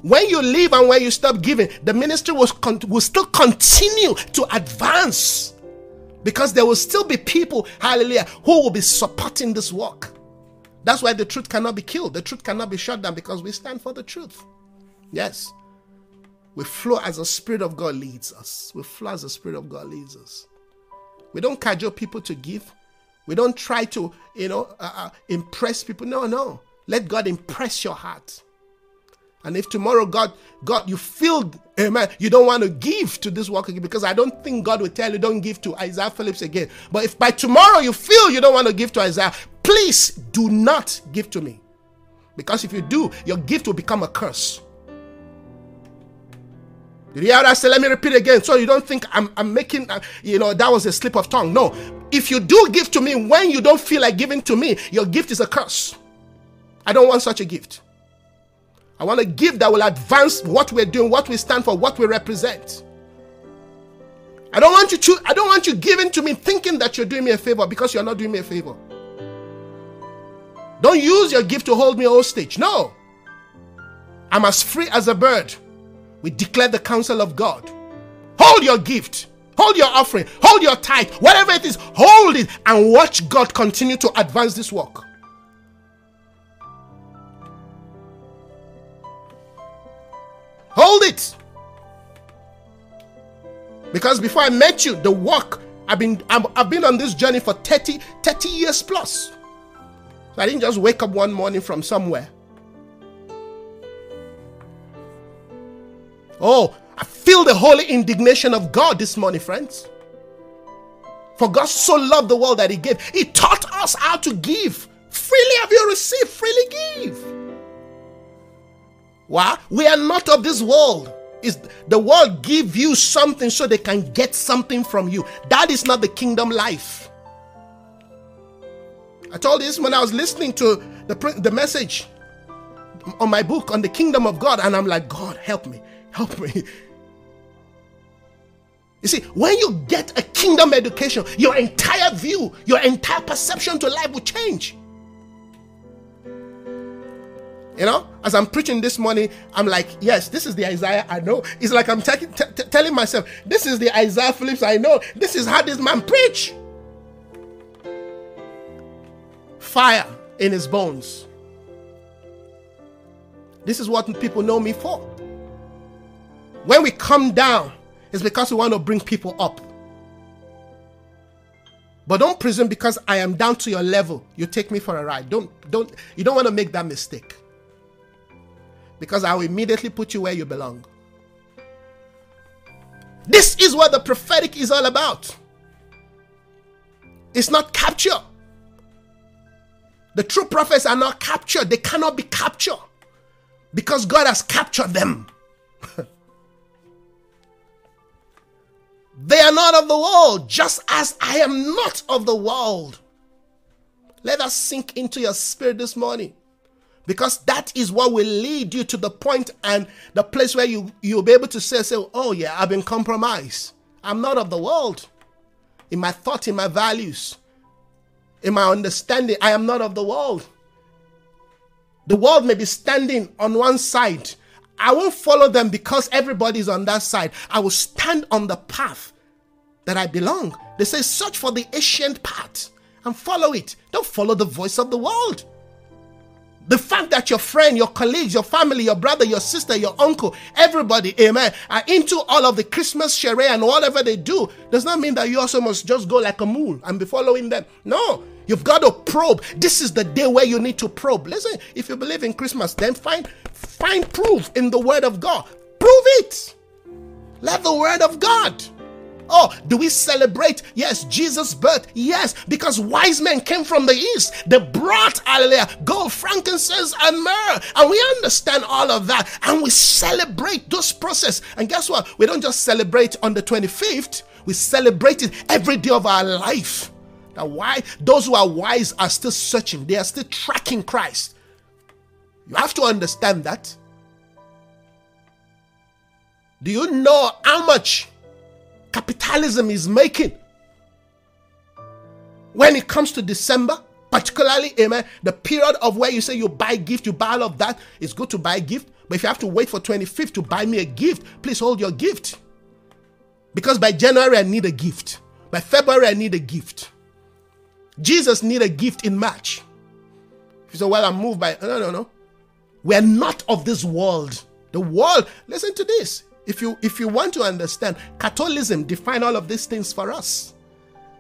When you leave and when you stop giving, the ministry will, will still continue to advance because there will still be people, hallelujah, who will be supporting this work. That's why the truth cannot be killed. The truth cannot be shut down because we stand for the truth. Yes. We flow as the Spirit of God leads us. We flow as the Spirit of God leads us. We don't cajole people to give. We don't try to, you know, uh, uh, impress people. No, no. Let God impress your heart. And if tomorrow God, God, you feel, amen, you don't want to give to this work again, because I don't think God will tell you don't give to Isaiah Phillips again. But if by tomorrow you feel you don't want to give to Isaiah, please do not give to me. Because if you do, your gift will become a curse. Did you hear that? Say, let me repeat again. So you don't think I'm, I'm making, uh, you know, that was a slip of tongue. No. If you do give to me when you don't feel like giving to me, your gift is a curse. I don't want such a gift. I want a gift that will advance what we're doing, what we stand for, what we represent. I don't want you to, I don't want you giving to me thinking that you're doing me a favor because you're not doing me a favor. Don't use your gift to hold me hostage. No. I'm as free as a bird. We declare the counsel of God. Hold your gift, hold your offering, hold your tithe, whatever it is, hold it and watch God continue to advance this work. Hold it. Because before I met you, the work I've been i have been on this journey for 30 30 years plus. So I didn't just wake up one morning from somewhere. Oh, I feel the holy indignation of God this morning, friends. For God so loved the world that He gave. He taught us how to give. Freely have you received, freely give. Why? We are not of this world. Is the world give you something so they can get something from you? That is not the kingdom life. I told this when I was listening to the, the message on my book on the kingdom of God, and I'm like, God, help me. Help me. You see, when you get a kingdom education, your entire view, your entire perception to life will change. You know, as I'm preaching this morning, I'm like, yes, this is the Isaiah I know. It's like I'm t- t- telling myself, this is the Isaiah Phillips I know. This is how this man preach. Fire in his bones. This is what people know me for. When we come down, it's because we want to bring people up. But don't presume because I am down to your level, you take me for a ride. Don't don't you don't want to make that mistake. Because I will immediately put you where you belong. This is what the prophetic is all about. It's not capture. The true prophets are not captured. They cannot be captured because God has captured them. *laughs* They are not of the world, just as I am not of the world. Let us sink into your spirit this morning. Because that is what will lead you to the point and the place where you, you'll be able to say, say, oh yeah, I've been compromised. I'm not of the world. In my thought, in my values, in my understanding, I am not of the world. The world may be standing on one side I won't follow them because everybody's on that side. I will stand on the path that I belong. They say, search for the ancient path and follow it. Don't follow the voice of the world. The fact that your friend, your colleagues, your family, your brother, your sister, your uncle, everybody, amen, are into all of the Christmas charade and whatever they do does not mean that you also must just go like a mule and be following them. No, you've got to probe. This is the day where you need to probe. Listen, if you believe in Christmas, then find find proof in the Word of God. Prove it. Let the Word of God Oh, do we celebrate? Yes, Jesus' birth. Yes, because wise men came from the east. They brought, hallelujah, gold, frankincense, and myrrh. And we understand all of that. And we celebrate those process. And guess what? We don't just celebrate on the 25th, we celebrate it every day of our life. Now, why? Those who are wise are still searching, they are still tracking Christ. You have to understand that. Do you know how much capitalism is making. When it comes to December, particularly, amen, the period of where you say you buy gift, you buy all of that, it's good to buy gift. But if you have to wait for 25th to buy me a gift, please hold your gift. Because by January, I need a gift. By February, I need a gift. Jesus need a gift in March. You say, well, I'm moved by, no, no, no. We're not of this world. The world, listen to this. If you if you want to understand, Catholicism define all of these things for us.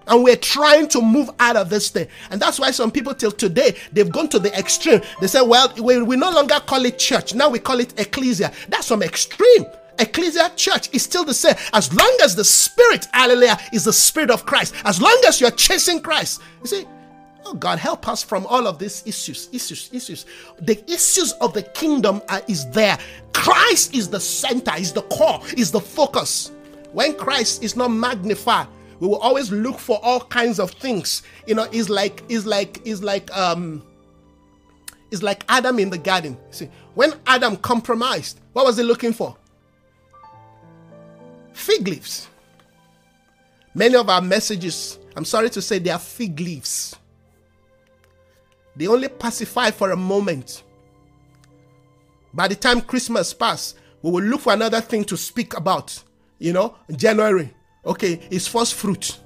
And we're trying to move out of this thing. And that's why some people till today they've gone to the extreme. They say, well, we, we no longer call it church, now we call it ecclesia. That's some extreme. Ecclesia church is still the same. As long as the spirit, hallelujah, is the spirit of Christ, as long as you're chasing Christ. You see, Oh God, help us from all of these issues, issues, issues. The issues of the kingdom are, is there. Christ is the center, is the core, is the focus. When Christ is not magnified, we will always look for all kinds of things. You know, it's like, it's like, it's like, um, it's like Adam in the garden. See, when Adam compromised, what was he looking for? Fig leaves. Many of our messages, I'm sorry to say, they are fig leaves they only pacify for a moment. By the time Christmas pass, we will look for another thing to speak about. You know, January, okay, it's first fruit.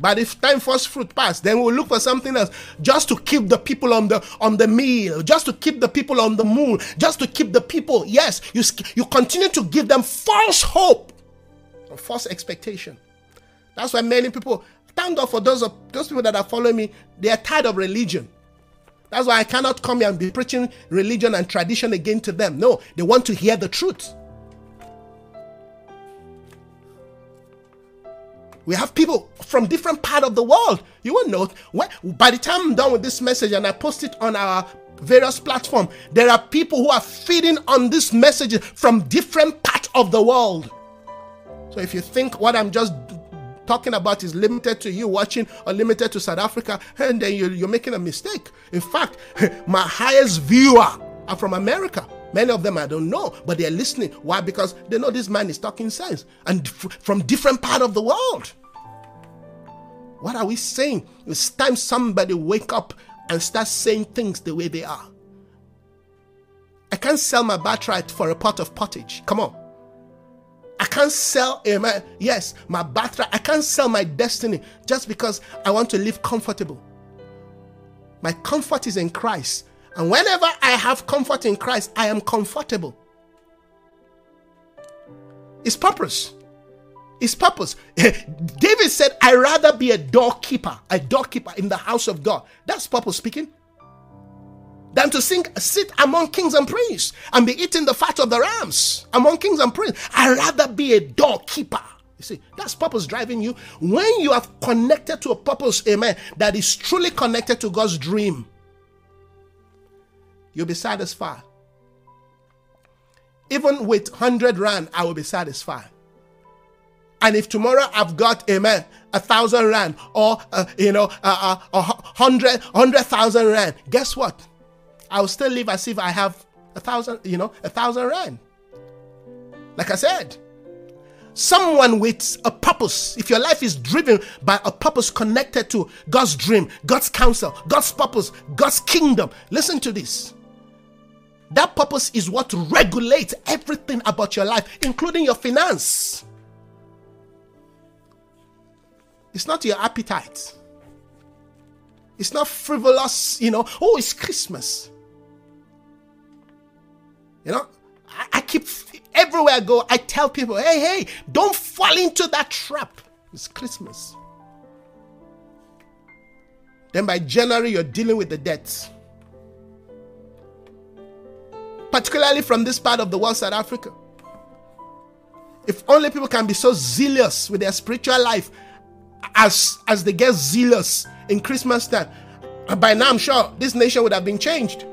By the time first fruit pass, then we'll look for something else just to keep the people on the on the meal, just to keep the people on the moon, just to keep the people. Yes, you you continue to give them false hope, false expectation. That's why many people thank God for those of those people that are following me. They are tired of religion. That's why I cannot come here and be preaching religion and tradition again to them. No, they want to hear the truth. We have people from different part of the world. You will know when, by the time I'm done with this message and I post it on our various platform, there are people who are feeding on this message from different parts of the world. So if you think what I'm just talking about is limited to you watching or limited to South Africa, and then you're, you're making a mistake. In fact, *laughs* my highest viewer are from America. Many of them I don't know, but they're listening. Why? Because they know this man is talking sense and from different part of the world. What are we saying? It's time somebody wake up and start saying things the way they are. I can't sell my birthright for a pot of pottage. Come on. I can't sell, amen. Yes, my birthright. I can't sell my destiny just because I want to live comfortable. My comfort is in Christ. And whenever I have comfort in Christ, I am comfortable. It's purpose. It's purpose. *laughs* David said, I rather be a doorkeeper, a doorkeeper in the house of God. That's purpose speaking than to sing, sit among kings and priests and be eating the fat of the rams among kings and priests. I'd rather be a doorkeeper. You see, that's purpose driving you. When you are connected to a purpose, amen, that is truly connected to God's dream, you'll be satisfied. Even with 100 rand, I will be satisfied. And if tomorrow I've got, amen, a thousand rand or, uh, you know, uh, uh, a hundred, hundred thousand rand, guess what? I'll still live as if I have a thousand, you know, a thousand rand. Like I said, someone with a purpose, if your life is driven by a purpose connected to God's dream, God's counsel, God's purpose, God's kingdom, listen to this. That purpose is what regulates everything about your life, including your finance. It's not your appetite. It's not frivolous, you know, oh, it's Christmas. You know, I, I keep everywhere I go, I tell people, hey, hey, don't fall into that trap. It's Christmas. Then by January, you're dealing with the debts. Particularly from this part of the world, South Africa. If only people can be so zealous with their spiritual life as, as they get zealous in Christmas time, by now I'm sure this nation would have been changed.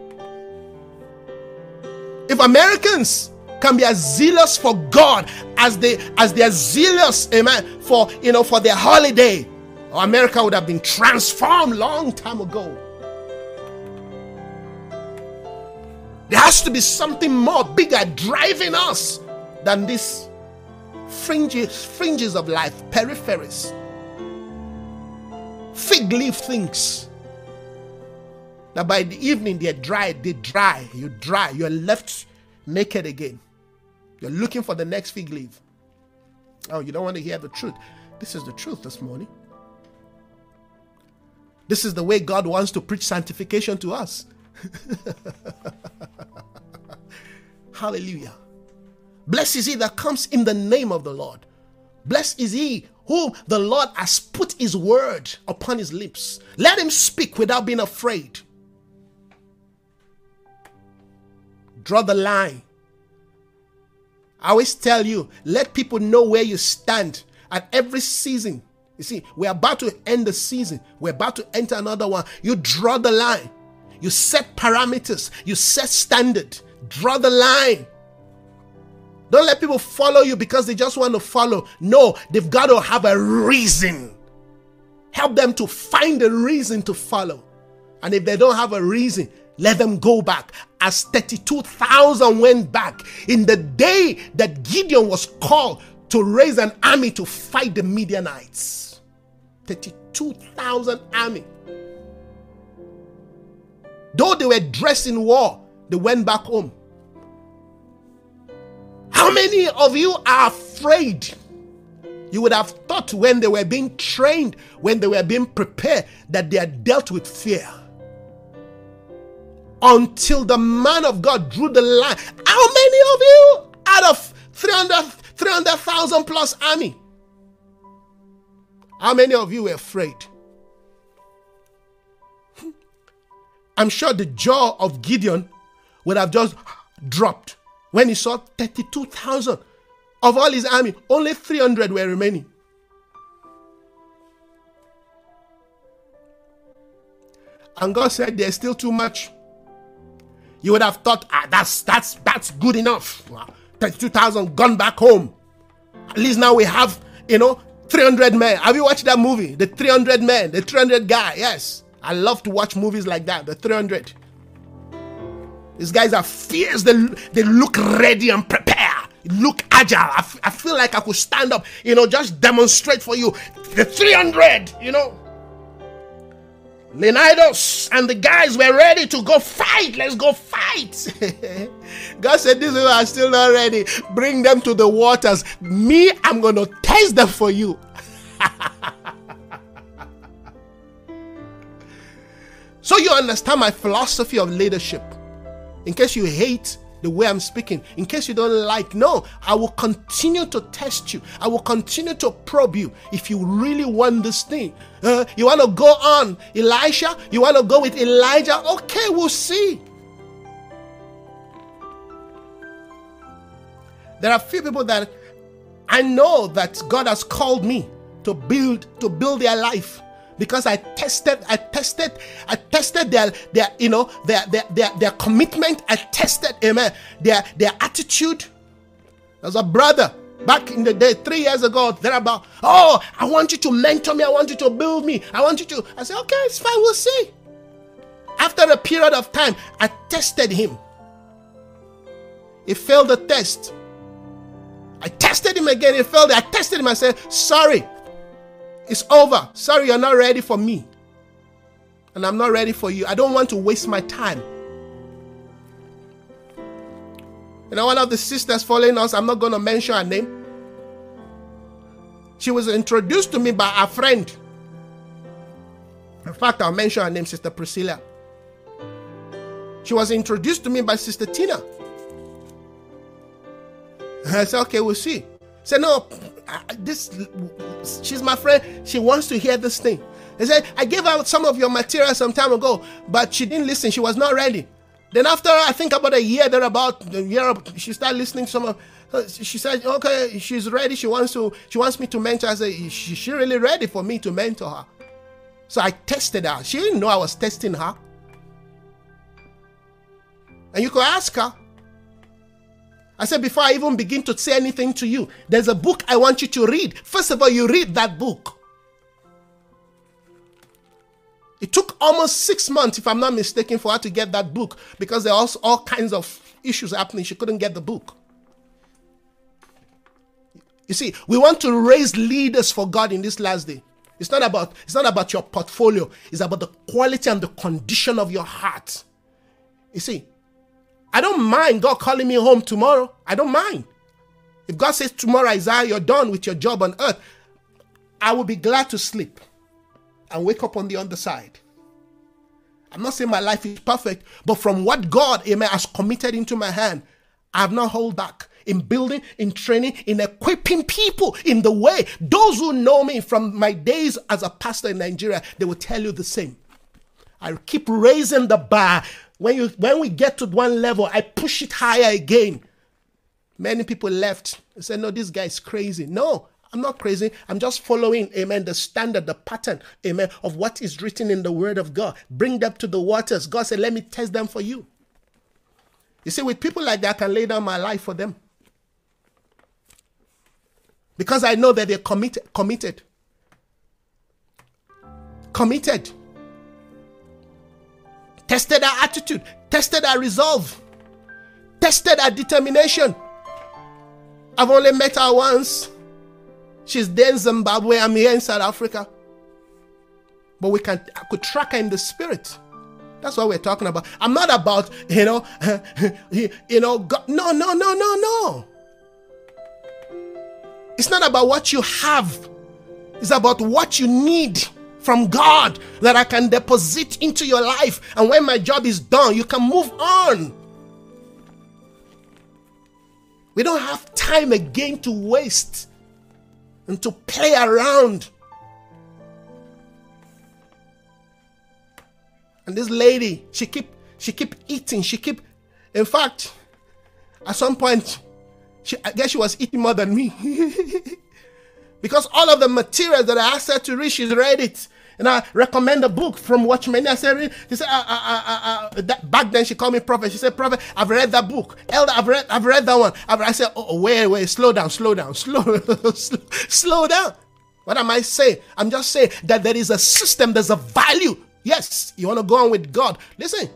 If Americans can be as zealous for God as they as they are zealous, amen, for you know for their holiday, America would have been transformed long time ago. There has to be something more bigger driving us than these fringes, fringes of life, peripheries, fig leaf things that by the evening they're dry, they dry, you dry, you're left naked again. You're looking for the next fig leaf. Oh, you don't want to hear the truth. This is the truth this morning. This is the way God wants to preach sanctification to us. *laughs* Hallelujah. Blessed is he that comes in the name of the Lord. Blessed is he whom the Lord has put his word upon his lips. Let him speak without being afraid. Draw the line. I always tell you, let people know where you stand at every season. You see, we're about to end the season, we're about to enter another one. You draw the line, you set parameters, you set standard, draw the line. Don't let people follow you because they just want to follow. No, they've got to have a reason. Help them to find a reason to follow. And if they don't have a reason, let them go back. As 32,000 went back in the day that Gideon was called to raise an army to fight the Midianites. 32,000 army. Though they were dressed in war, they went back home. How many of you are afraid? You would have thought when they were being trained, when they were being prepared, that they had dealt with fear. Until the man of God drew the line. How many of you out of 300,000 300, plus army? How many of you were afraid? Hmm. I'm sure the jaw of Gideon would have just dropped. When he saw 32,000 of all his army, only 300 were remaining. And God said, There's still too much. You would have thought, ah, that's that's that's good enough. 32,000 gone back home. At least now we have, you know, 300 men. Have you watched that movie? The 300 men, the 300 guy. Yes. I love to watch movies like that, the 300. These guys are fierce. They, they look ready and prepare. Look agile. I, feel like I could stand up, you know, just demonstrate for you the 300, you know. Leonidas and the guys were ready to go fight. Let's go fight. *laughs* God said, These people are still not ready. Bring them to the waters. Me, I'm going to test them for you. *laughs* so you understand my philosophy of leadership in case you hate the way I'm speaking, in case you don't like, no, I will continue to test you. I will continue to probe you if you really want this thing. Uh, you want to go on, Elisha? You want to go with Elijah? Okay, we'll see. There are few people that I know that God has called me to build to build their life because I tested, I tested, I tested their, their, you know, their, their, their, their commitment. I tested, amen, their, their attitude. There's a brother back in the day, three years ago, they're about, oh, I want you to mentor me. I want you to build me. I want you to. I said, okay, it's fine. We'll see. After a period of time, I tested him. He failed the test. I tested him again. He failed. I tested him. I said, sorry. It's over. Sorry, you're not ready for me. And I'm not ready for you. I don't want to waste my time. You know, one of the sisters following us, I'm not going to mention her name. She was introduced to me by a friend. In fact, I'll mention her name, Sister Priscilla. She was introduced to me by Sister Tina. I said, okay, we'll see. Said, no, this she's my friend. She wants to hear this thing. He said, I gave her some of your material some time ago, but she didn't listen. She was not ready. Then after I think about a year, there about a year, she started listening to some of. She said, "Okay, she's ready. She wants to. She wants me to mentor." I said, "Is she really ready for me to mentor her?" So I tested her. She didn't know I was testing her. And you could ask her. I said, before I even begin to say anything to you, there's a book I want you to read. First of all, you read that book. It took almost six months, if I'm not mistaken, for her to get that book because there are all kinds of issues happening. She couldn't get the book. You see, we want to raise leaders for God in this last day. It's not about it's not about your portfolio. It's about the quality and the condition of your heart. You see, I don't mind God calling me home tomorrow. I don't mind. If God says tomorrow, Isaiah, you're done with your job on earth, I will be glad to sleep and wake up on the other side. I'm not saying my life is perfect, but from what God, amen, has committed into my hand, I have not hold back in building, in training, in equipping people in the way. Those who know me from my days as a pastor in Nigeria, they will tell you the same. I keep raising the bar. When you when we get to one level, I push it higher again. Many people left. They said, No, this guy is crazy. No, I'm not crazy. I'm just following, amen, the standard, the pattern, amen, of what is written in the word of God. Bring them to the waters. God said, Let me test them for you. You see, with people like that, I can lay down my life for them. Because I know that they're committed. Committed. Committed. Tested our attitude, tested our resolve, tested our determination. I've only met her once. She's there in Zimbabwe. I'm here in South Africa. But we can I could track her in the spirit. That's what we're talking about. I'm not about, you know, *laughs* you know, God. no, no, no, no, no. It's not about what you have. It's about what you need from God that I can deposit into your life. And when my job is done, you can move on. We don't have time again to waste and to play around. And this lady, she keep she keep eating. She keep, in fact, at some point, she I guess she was eating more than me. *laughs* because all of the materials that I asked her to read, she's read it. And I recommend a book from Watchman. I said, she said, uh, uh, uh, that, back then she called me prophet. She said, prophet, I've read that book. Elder, I've read, I've read that one. I've, I said, oh, wait, wait, slow down, slow down, *laughs* slow, slow, slow down. What am I saying? I'm just saying that there is a system, there's a value. Yes, you want to go on with God. Listen,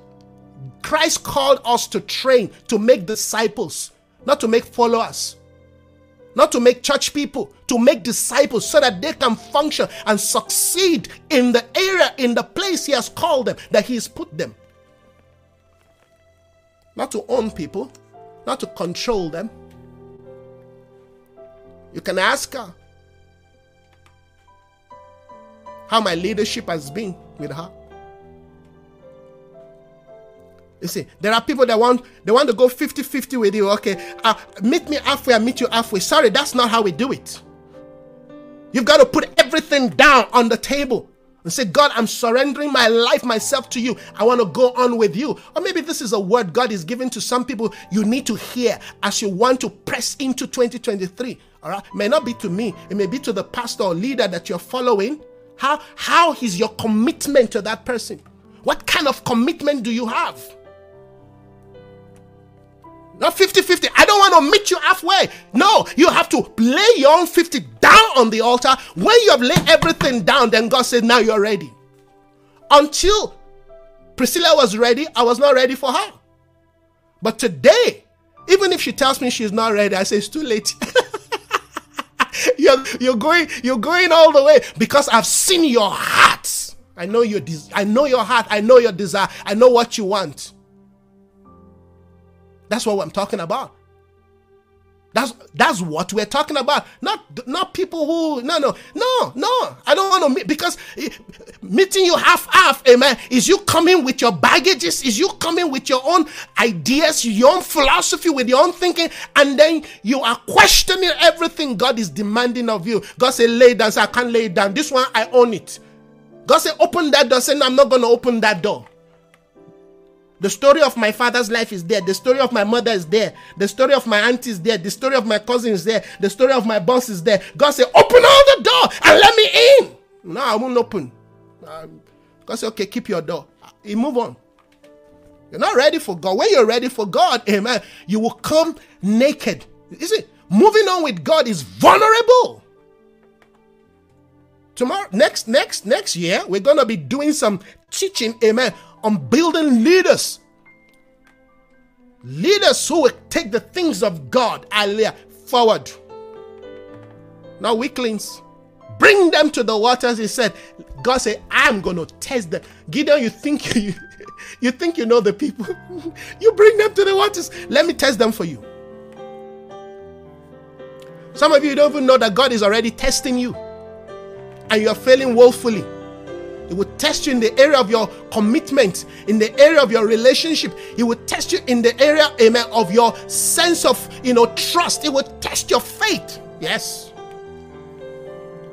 Christ called us to train, to make disciples, not to make followers not to make church people, to make disciples so that they can function and succeed in the area, in the place He has called them, that He has put them. Not to own people, not to control them. You can ask her how my leadership has been with her. You see, there are people that want they want to go 50-50 with you. Okay, uh, meet me halfway, I meet you halfway. Sorry, that's not how we do it. You've got to put everything down on the table and say, God, I'm surrendering my life, myself to you. I want to go on with you. Or maybe this is a word God is giving to some people you need to hear as you want to press into 2023. All right, it may not be to me, it may be to the pastor or leader that you're following. How how is your commitment to that person? What kind of commitment do you have? Not 50 50. I don't want to meet you halfway. No, you have to lay your own 50 down on the altar. When you have laid everything down, then God says, Now you're ready. Until Priscilla was ready, I was not ready for her. But today, even if she tells me she's not ready, I say it's too late. *laughs* you're, you're going you're going all the way because I've seen your heart. I know your I know your heart. I know your desire. I know what you want. That's what I'm talking about. That's that's what we're talking about. Not not people who no no no no. I don't want to meet because eh, meeting you half half, amen. Is you coming with your baggages? Is you coming with your own ideas, your own philosophy, with your own thinking, and then you are questioning everything God is demanding of you. God say, lay down. I can't lay down. This one I own it. God say, open that door. Say, no, I'm not going to open that door. The story of my father's life is there. The story of my mother is there. The story of my aunt is there. The story of my cousin is there. The story of my boss is there. God said, Open all the door and let me in. No, I won't open. Um, God said, Okay, keep your door. You move on. You're not ready for God. When you're ready for God, amen, you will come naked. You see, moving on with God is vulnerable. Tomorrow, next, next, next year, we're gonna be doing some teaching, amen, on building leaders. Leaders who will take the things of God, hallelujah, forward. Now, weaklings, bring them to the waters. He said, God said, I'm going to test them. Gideon, you think *laughs* you, you think you know the people. *laughs* you bring them to the waters. Let me test them for you. Some of you don't even know that God is already testing you and you are failing woefully. It will test you in the area of your commitment, in the area of your relationship. It will test you in the area, amen, of your sense of, you know, trust. It will test your faith. Yes.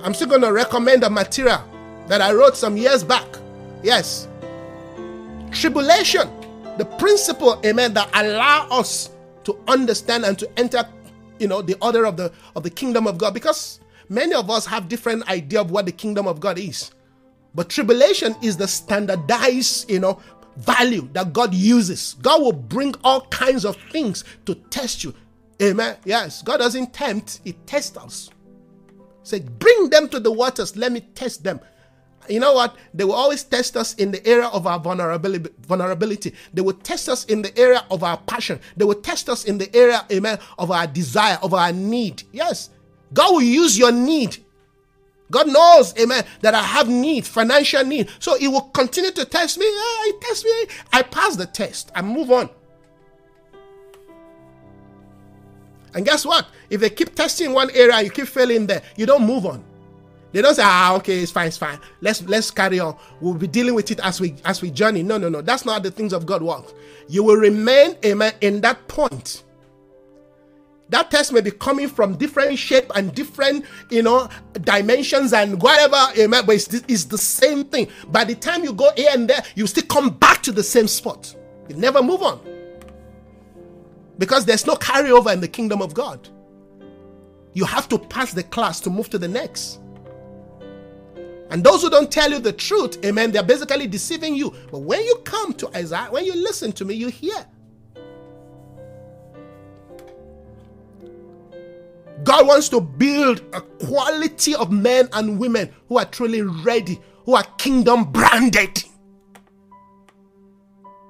I'm still going to recommend a material that I wrote some years back. Yes. Tribulation, the principle, amen, that allow us to understand and to enter, you know, the order of the of the kingdom of God. Because many of us have different idea of what the kingdom of God is. But tribulation is the standardized, you know, value that God uses. God will bring all kinds of things to test you. Amen. Yes, God doesn't tempt, He tests us. Say, bring them to the waters, let me test them. You know what? They will always test us in the area of our vulnerability. vulnerability. They will test us in the area of our passion. They will test us in the area, amen, of our desire, of our need. Yes, God will use your need God knows, amen, that I have need, financial need. So He will continue to test me. Yeah, He tests me. I pass the test. I move on. And guess what? If they keep testing one area, you keep failing there, you don't move on. They don't say, ah, okay, it's fine, it's fine. Let's let's carry on. We'll be dealing with it as we as we journey. No, no, no. That's not how the things of God work. You will remain, amen, in that point that test may be coming from different shape and different you know dimensions and whatever amen but it's, it's the same thing. By the time you go here and there you still come back to the same spot. You never move on. Because there's no carryover in the kingdom of god. You have to pass the class to move to the next. And those who don't tell you the truth amen they're basically deceiving you. But when you come to isaiah when you listen to me you hear God wants to build a quality of men and women who are truly ready, who are kingdom branded.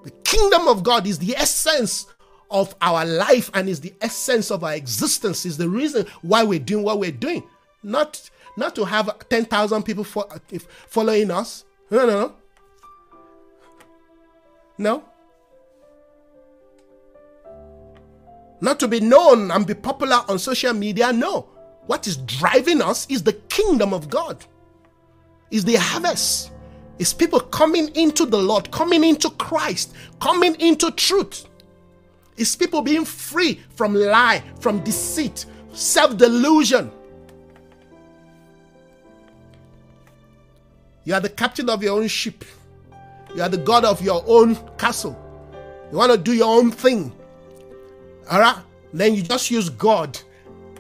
The kingdom of God is the essence of our life and is the essence of our existence, is the reason why we're doing what we're doing. Not, not to have 10,000 people following us. No, no, no. No. Not to be known and be popular on social media. No. What is driving us is the kingdom of God, is the harvest, is people coming into the Lord, coming into Christ, coming into truth. Is people being free from lie, from deceit, self delusion. You are the captain of your own ship. You are the God of your own castle. You want to do your own thing. All right? Then you just use God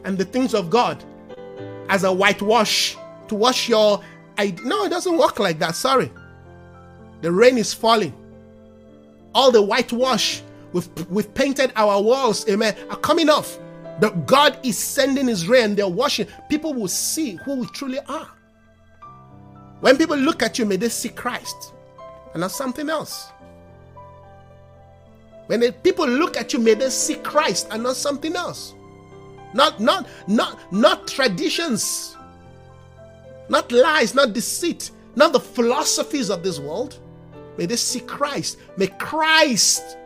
and the things of God as a whitewash to wash your. I, no, it doesn't work like that. Sorry. The rain is falling. All the whitewash we've, we've painted our walls, amen, are coming off. The God is sending His rain, they're washing. People will see who we truly are. When people look at you, may they see Christ and not something else. When the people look at you, may they see Christ and not something else. Not, not, not, not traditions, not lies, not deceit, not the philosophies of this world. May they see Christ. May Christ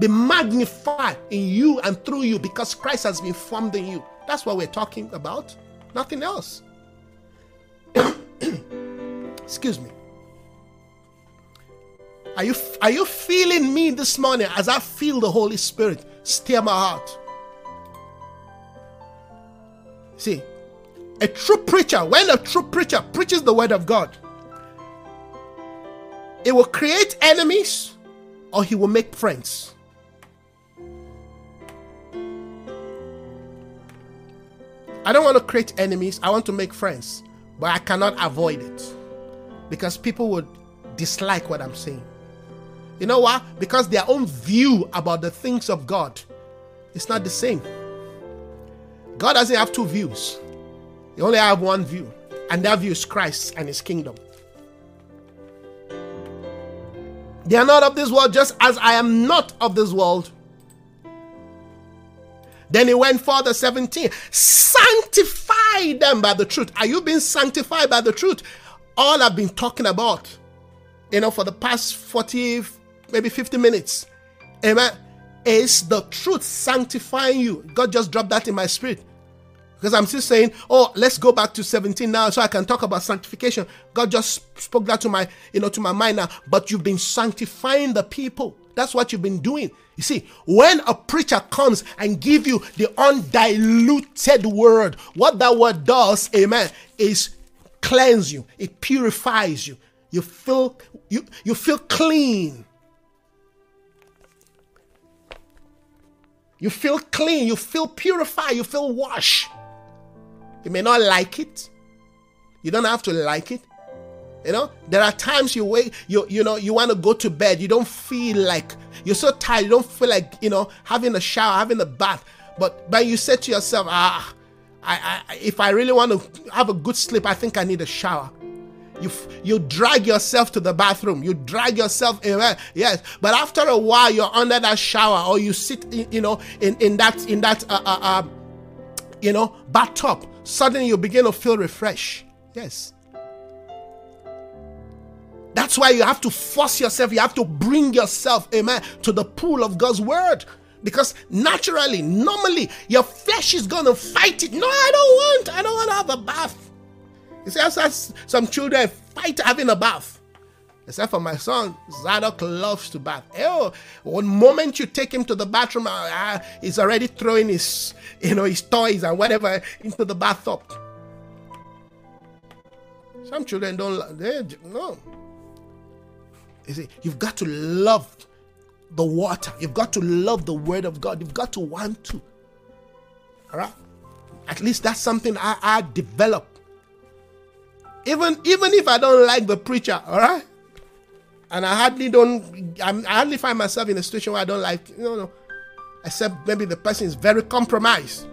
be magnified in you and through you because Christ has been formed in you. That's what we're talking about. Nothing else. *coughs* Excuse me. Are you, are you feeling me this morning as I feel the Holy Spirit stir my heart? See, a true preacher, when a true preacher preaches the word of God, it will create enemies or he will make friends. I don't want to create enemies, I want to make friends, but I cannot avoid it because people would dislike what I'm saying. You know why? Because their own view about the things of God is not the same. God doesn't have two views, He only have one view, and that view is Christ and His kingdom. They are not of this world, just as I am not of this world. Then he went further, 17. Sanctify them by the truth. Are you being sanctified by the truth? All I've been talking about, you know, for the past 40, maybe 50 minutes. Amen. Is the truth sanctifying you? God just dropped that in my spirit. Because I'm still saying, oh, let's go back to 17 now so I can talk about sanctification. God just spoke that to my, you know, to my mind now. But you've been sanctifying the people. That's what you've been doing. You see, when a preacher comes and give you the undiluted word, what that word does, amen, is cleanse you. It purifies you. You feel you you feel clean. You feel clean, you feel purified, you feel washed. You may not like it. You don't have to like it. You know, there are times you wait, you you know, you want to go to bed. You don't feel like you're so tired. You don't feel like you know having a shower, having a bath. But but you say to yourself, ah, I, I if I really want to have a good sleep, I think I need a shower. You you drag yourself to the bathroom. You drag yourself in. Yes, but after a while, you're under that shower, or you sit, in, you know, in in that in that uh, uh, uh you know bathtub. Suddenly, you begin to feel refreshed. Yes. That's why you have to force yourself, you have to bring yourself, amen, to the pool of God's word. Because naturally, normally, your flesh is going to fight it. No, I don't want, I don't want to have a bath. You see, as some children fight having a bath. Except for my son, Zadok loves to bath. Oh, one moment you take him to the bathroom, uh, he's already throwing his, you know, his toys and whatever into the bathtub. Some children don't. They, no, you see, you've got to love the water. You've got to love the word of God. You've got to want to. All right? At least that's something I, I develop. Even even if I don't like the preacher, all right? And I hardly don't I'm, i hardly find myself in a situation where I don't like, you no know, except maybe the person is very compromised.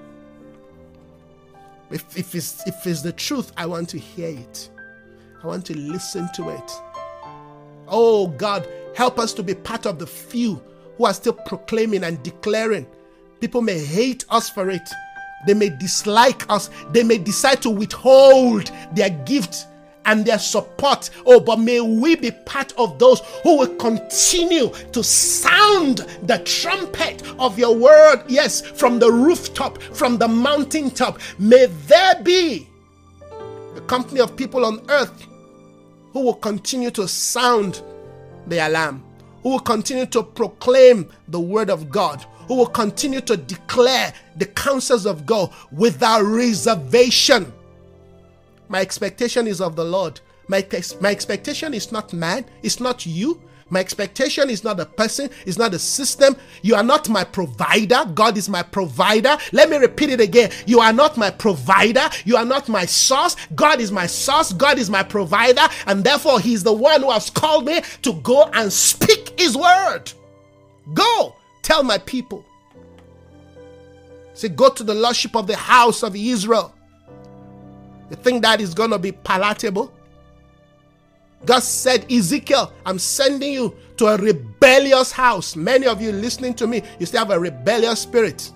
If, if, it's, if it's the truth, I want to hear it. I want to listen to it. Oh God, help us to be part of the few who are still proclaiming and declaring. People may hate us for it. They may dislike us. They may decide to withhold their gift and their support. Oh, but may we be part of those who will continue to sound the trumpet of your word. Yes, from the rooftop, from the mountaintop. May there be a company of people on earth who will continue to sound the alarm, who will continue to proclaim the word of God, who will continue to declare the counsels of God without reservation. My expectation is of the Lord. My, my expectation is not man, it's not you, my expectation is not a person, it's not a system. You are not my provider. God is my provider. Let me repeat it again. You are not my provider. You are not my source. God is my source. God is my provider. And therefore, He's the one who has called me to go and speak His word. Go tell my people. Say, go to the lordship of the house of Israel. You think that is going to be palatable? God said, Ezekiel, I'm sending you to a rebellious house. Many of you listening to me, you still have a rebellious spirit.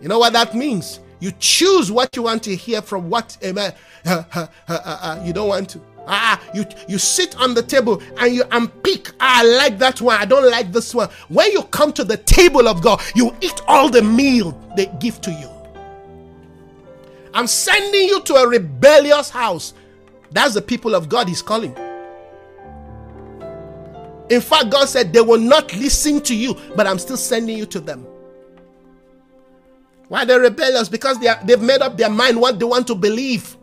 You know what that means? You choose what you want to hear from what, amen, *laughs* uh, uh, uh, you don't want to. Ah, you you sit on the table and you unpick. Ah, I like that one. I don't like this one. When you come to the table of God, you eat all the meal they give to you. I'm sending you to a rebellious house. That's the people of God he's calling. In fact, God said they will not listen to you, but I'm still sending you to them. Why they're rebellious? Because they are, they've made up their mind what they want to believe.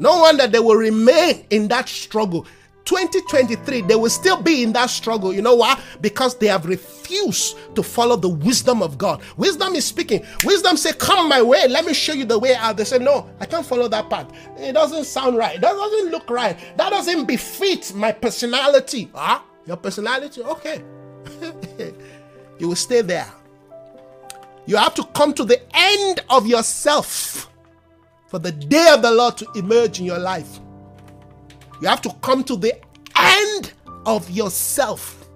No wonder they will remain in that struggle. 2023, they will still be in that struggle. You know why? Because they have refused to follow the wisdom of God. Wisdom is speaking. Wisdom say, "Come my way. Let me show you the way out." They say, "No, I can't follow that path. It doesn't sound right. That doesn't look right. That doesn't befit my personality." Ah, your personality? Okay. *laughs* you will stay there. You have to come to the end of yourself for the day of the Lord to emerge in your life. You have to come to the end of yourself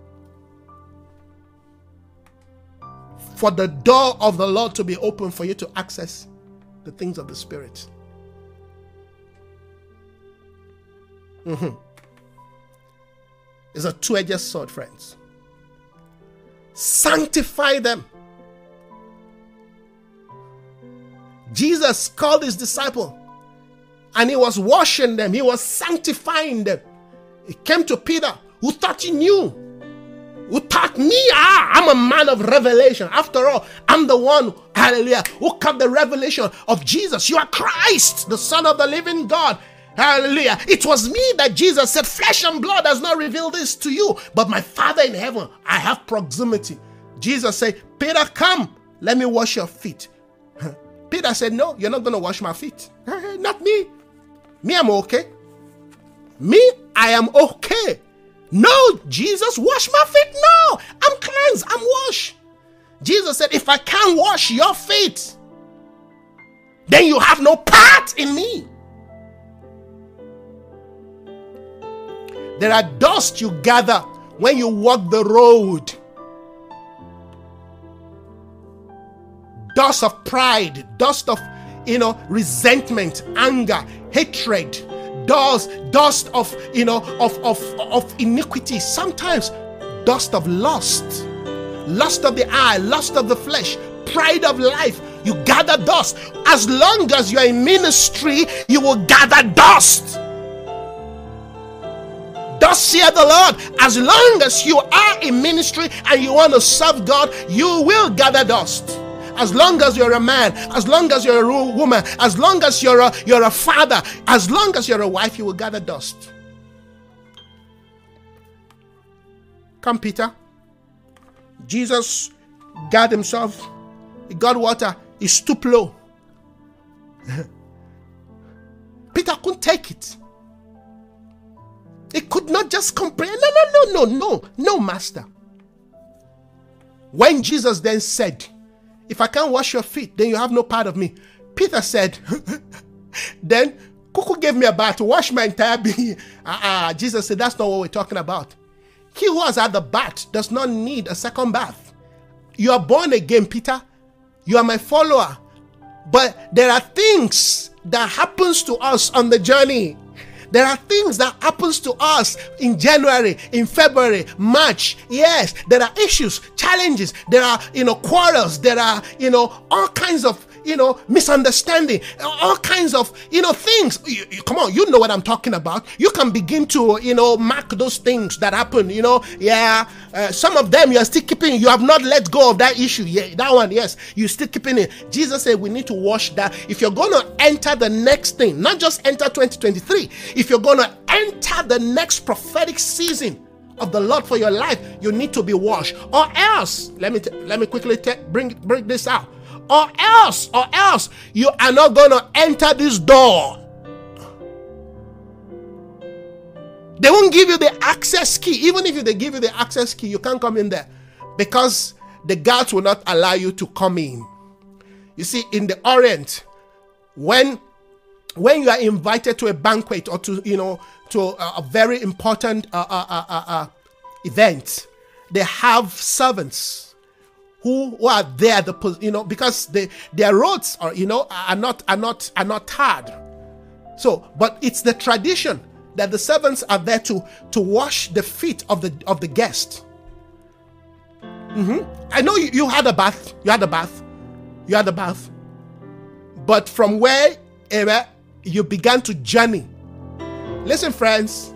for the door of the Lord to be open for you to access the things of the Spirit. Mm-hmm. It's a two edged sword, friends. Sanctify them. Jesus called his disciple and he was washing them, he was sanctifying them. He came to Peter, who thought he knew, who thought me, ah, I'm a man of revelation. After all, I'm the one, hallelujah, who got the revelation of Jesus. You are Christ, the Son of the living God. Hallelujah. It was me that Jesus said, Flesh and blood has not revealed this to you, but my Father in heaven, I have proximity. Jesus said, Peter, come, let me wash your feet. Peter said, No, you're not going to wash my feet. not me. Me, I'm okay. Me, I am okay. No, Jesus, wash my feet. No, I'm cleansed. I'm washed. Jesus said, If I can't wash your feet, then you have no part in me. There are dust you gather when you walk the road. Dust of pride, dust of you know resentment, anger, hatred, dust, dust of you know of of of iniquity. Sometimes dust of lust, lust of the eye, lust of the flesh, pride of life. You gather dust. As long as you are in ministry, you will gather dust. Thus saith the Lord, as long as you are in ministry and you want to serve God, you will gather dust. As long as you're a man, as long as you're a woman, as long as you're a, you're a father, as long as you're a wife, you will gather dust. Come, Peter. Jesus got himself, he got water, he stooped low. *laughs* Peter couldn't take it. He could not just comprehend. No, no, no, no, no, no, master. When Jesus then said, If I can't wash your feet, then you have no part of me. Peter said, *laughs* Then Kuku gave me a bath to wash my entire being. *laughs* Ah, uh, uh, Jesus said, That's not what we're talking about. He who has had the bath does not need a second bath. You are born again, Peter. You are my follower. But there are things that happens to us on the journey there are things that happens to us in January, in February, March. Yes, there are issues, challenges. There are, you know, quarrels. There are, you know, all kinds of you know, misunderstanding, all kinds of, you know, things. You, you, come on, you know what I'm talking about. You can begin to, you know, mark those things that happen, you know. Yeah, uh, some of them you are still keeping, you have not let go of that issue. Yeah, that one, yes, you still keeping it. Jesus said we need to wash that. If you're going to enter the next thing, not just enter 2023, if you're going to enter the next prophetic season, of the Lord for your life, you need to be washed, or else. Let me t- let me quickly t- bring bring this out or else, or else you are not going to enter this door. They won't give you the access key. Even if they give you the access key, you can't come in there because the guards will not allow you to come in. You see, in the Orient, when when you are invited to a banquet or to you know to a, a very important uh, uh, uh, uh, uh event, they have servants who, who are there the you know because they, their roads are you know are not are not are not tarred so but it's the tradition that the servants are there to to wash the feet of the of the guest. Mm-hmm. i know you, you had a bath. You had a bath. You had a bath. But from where ever you began to journey. Listen friends.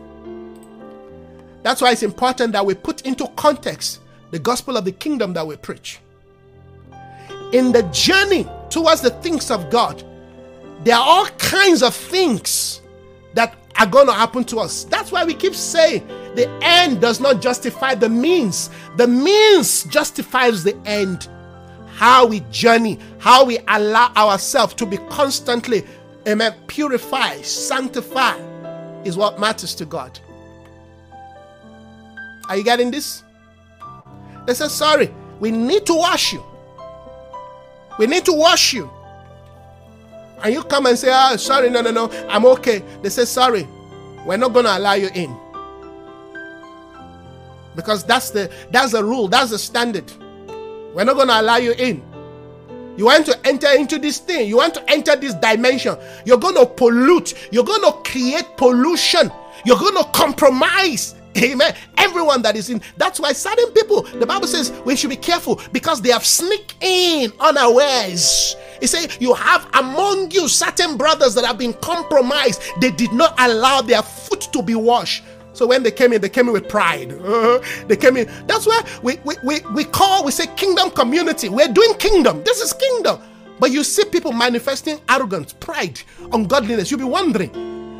That's why it's important that we put into context the gospel of the kingdom that we preach. In the journey towards the things of God, there are all kinds of things that are going to happen to us. That's why we keep saying the end does not justify the means, the means justifies the end. How we journey, how we allow ourselves to be constantly, amen, purified, sanctified is what matters to God. Are you getting this? They said, Sorry, we need to wash you. We need to wash you. And you come and say, Ah, sorry, no, no, no, I'm okay. They say, Sorry, we're not going to allow you in. Because that's the that's the rule, that's the standard. We're not going to allow you in. You want to enter into this thing, you want to enter this dimension. You're going to pollute, you're going to create pollution, you're going to compromise Amen. Everyone that is in. That's why certain people, the Bible says we should be careful because they have sneaked in unawares He said, You have among you certain brothers that have been compromised. They did not allow their foot to be washed. So when they came in, they came in with pride. Uh, *laughs* they came in. That's why we, we, we, we call, we say kingdom community. We're doing kingdom. This is kingdom. But you see people manifesting arrogance, pride, ungodliness. You'll be wondering.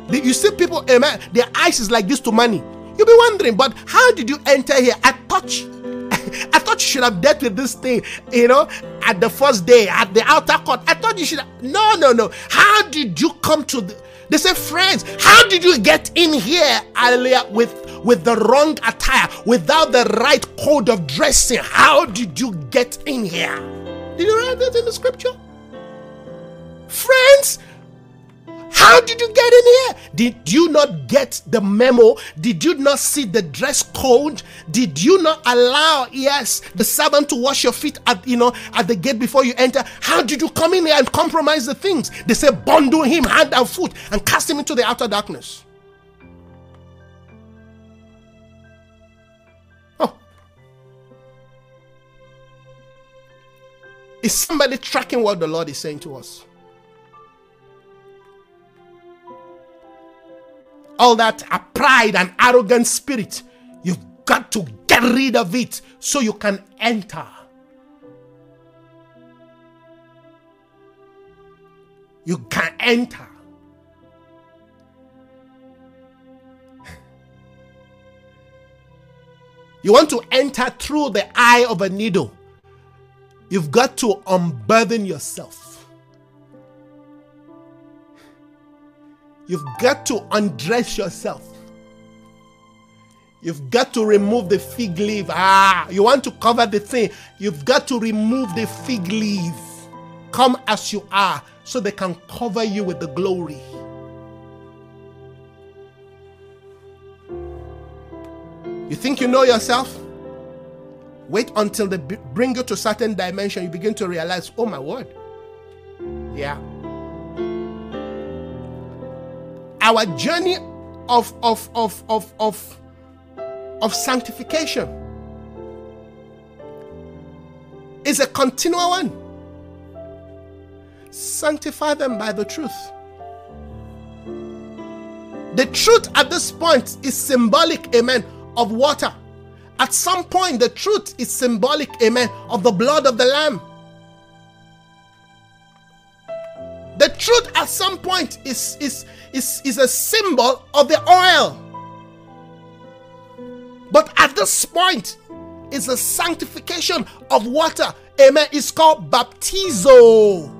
You see people, amen, their eyes is like this to money. You'll be wondering, but how did you enter here? I touch. *laughs* I thought you should have dealt with this thing, you know, at the first day, at the outer court. I thought you should. Have, no, no, no. How did you come to the, they say, friends, how did you get in here earlier with, with the wrong attire, without the right code of dressing? How did you get in here? Did you read that in the scripture? Friends, how did you get in here? Did you not get the memo? Did you not see the dress code? Did you not allow, yes, the servant to wash your feet at you know at the gate before you enter? How did you come in here and compromise the things? They say bundle him hand and foot and cast him into the outer darkness. Oh. Is somebody tracking what the Lord is saying to us? All that a pride and arrogant spirit, you've got to get rid of it so you can enter. You can enter. *laughs* You want to enter through the eye of a needle. You've got to unburden yourself. You've got to undress yourself. You've got to remove the fig leaf. Ah, you want to cover the thing. You've got to remove the fig leaf. Come as you are so they can cover you with the glory. You think you know yourself? Wait until they bring you to certain dimension. You begin to realize, oh my word. Yeah our journey of of of of of, of sanctification is a continual one. Sanctify them by the truth. The truth at this point is symbolic, amen, of water. At some point, the truth is symbolic, amen, of the blood of the Lamb. The truth at some point is, is, is, is a symbol of the oil. But at this point, it's a sanctification of water. Amen. It's called baptizo.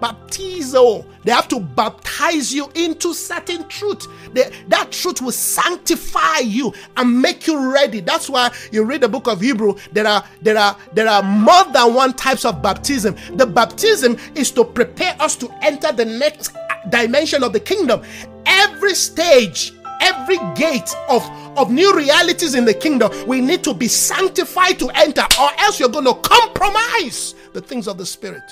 Baptizo. They have to baptize you into certain truth. They, that truth will sanctify you and make you ready. That's why you read the book of Hebrew. There are there are there are more than one types of baptism. The baptism is to prepare us to enter the next dimension of the kingdom. Every stage every gate of, of new realities in the kingdom, we need to be sanctified to enter, or else you're going to compromise the things of the Spirit.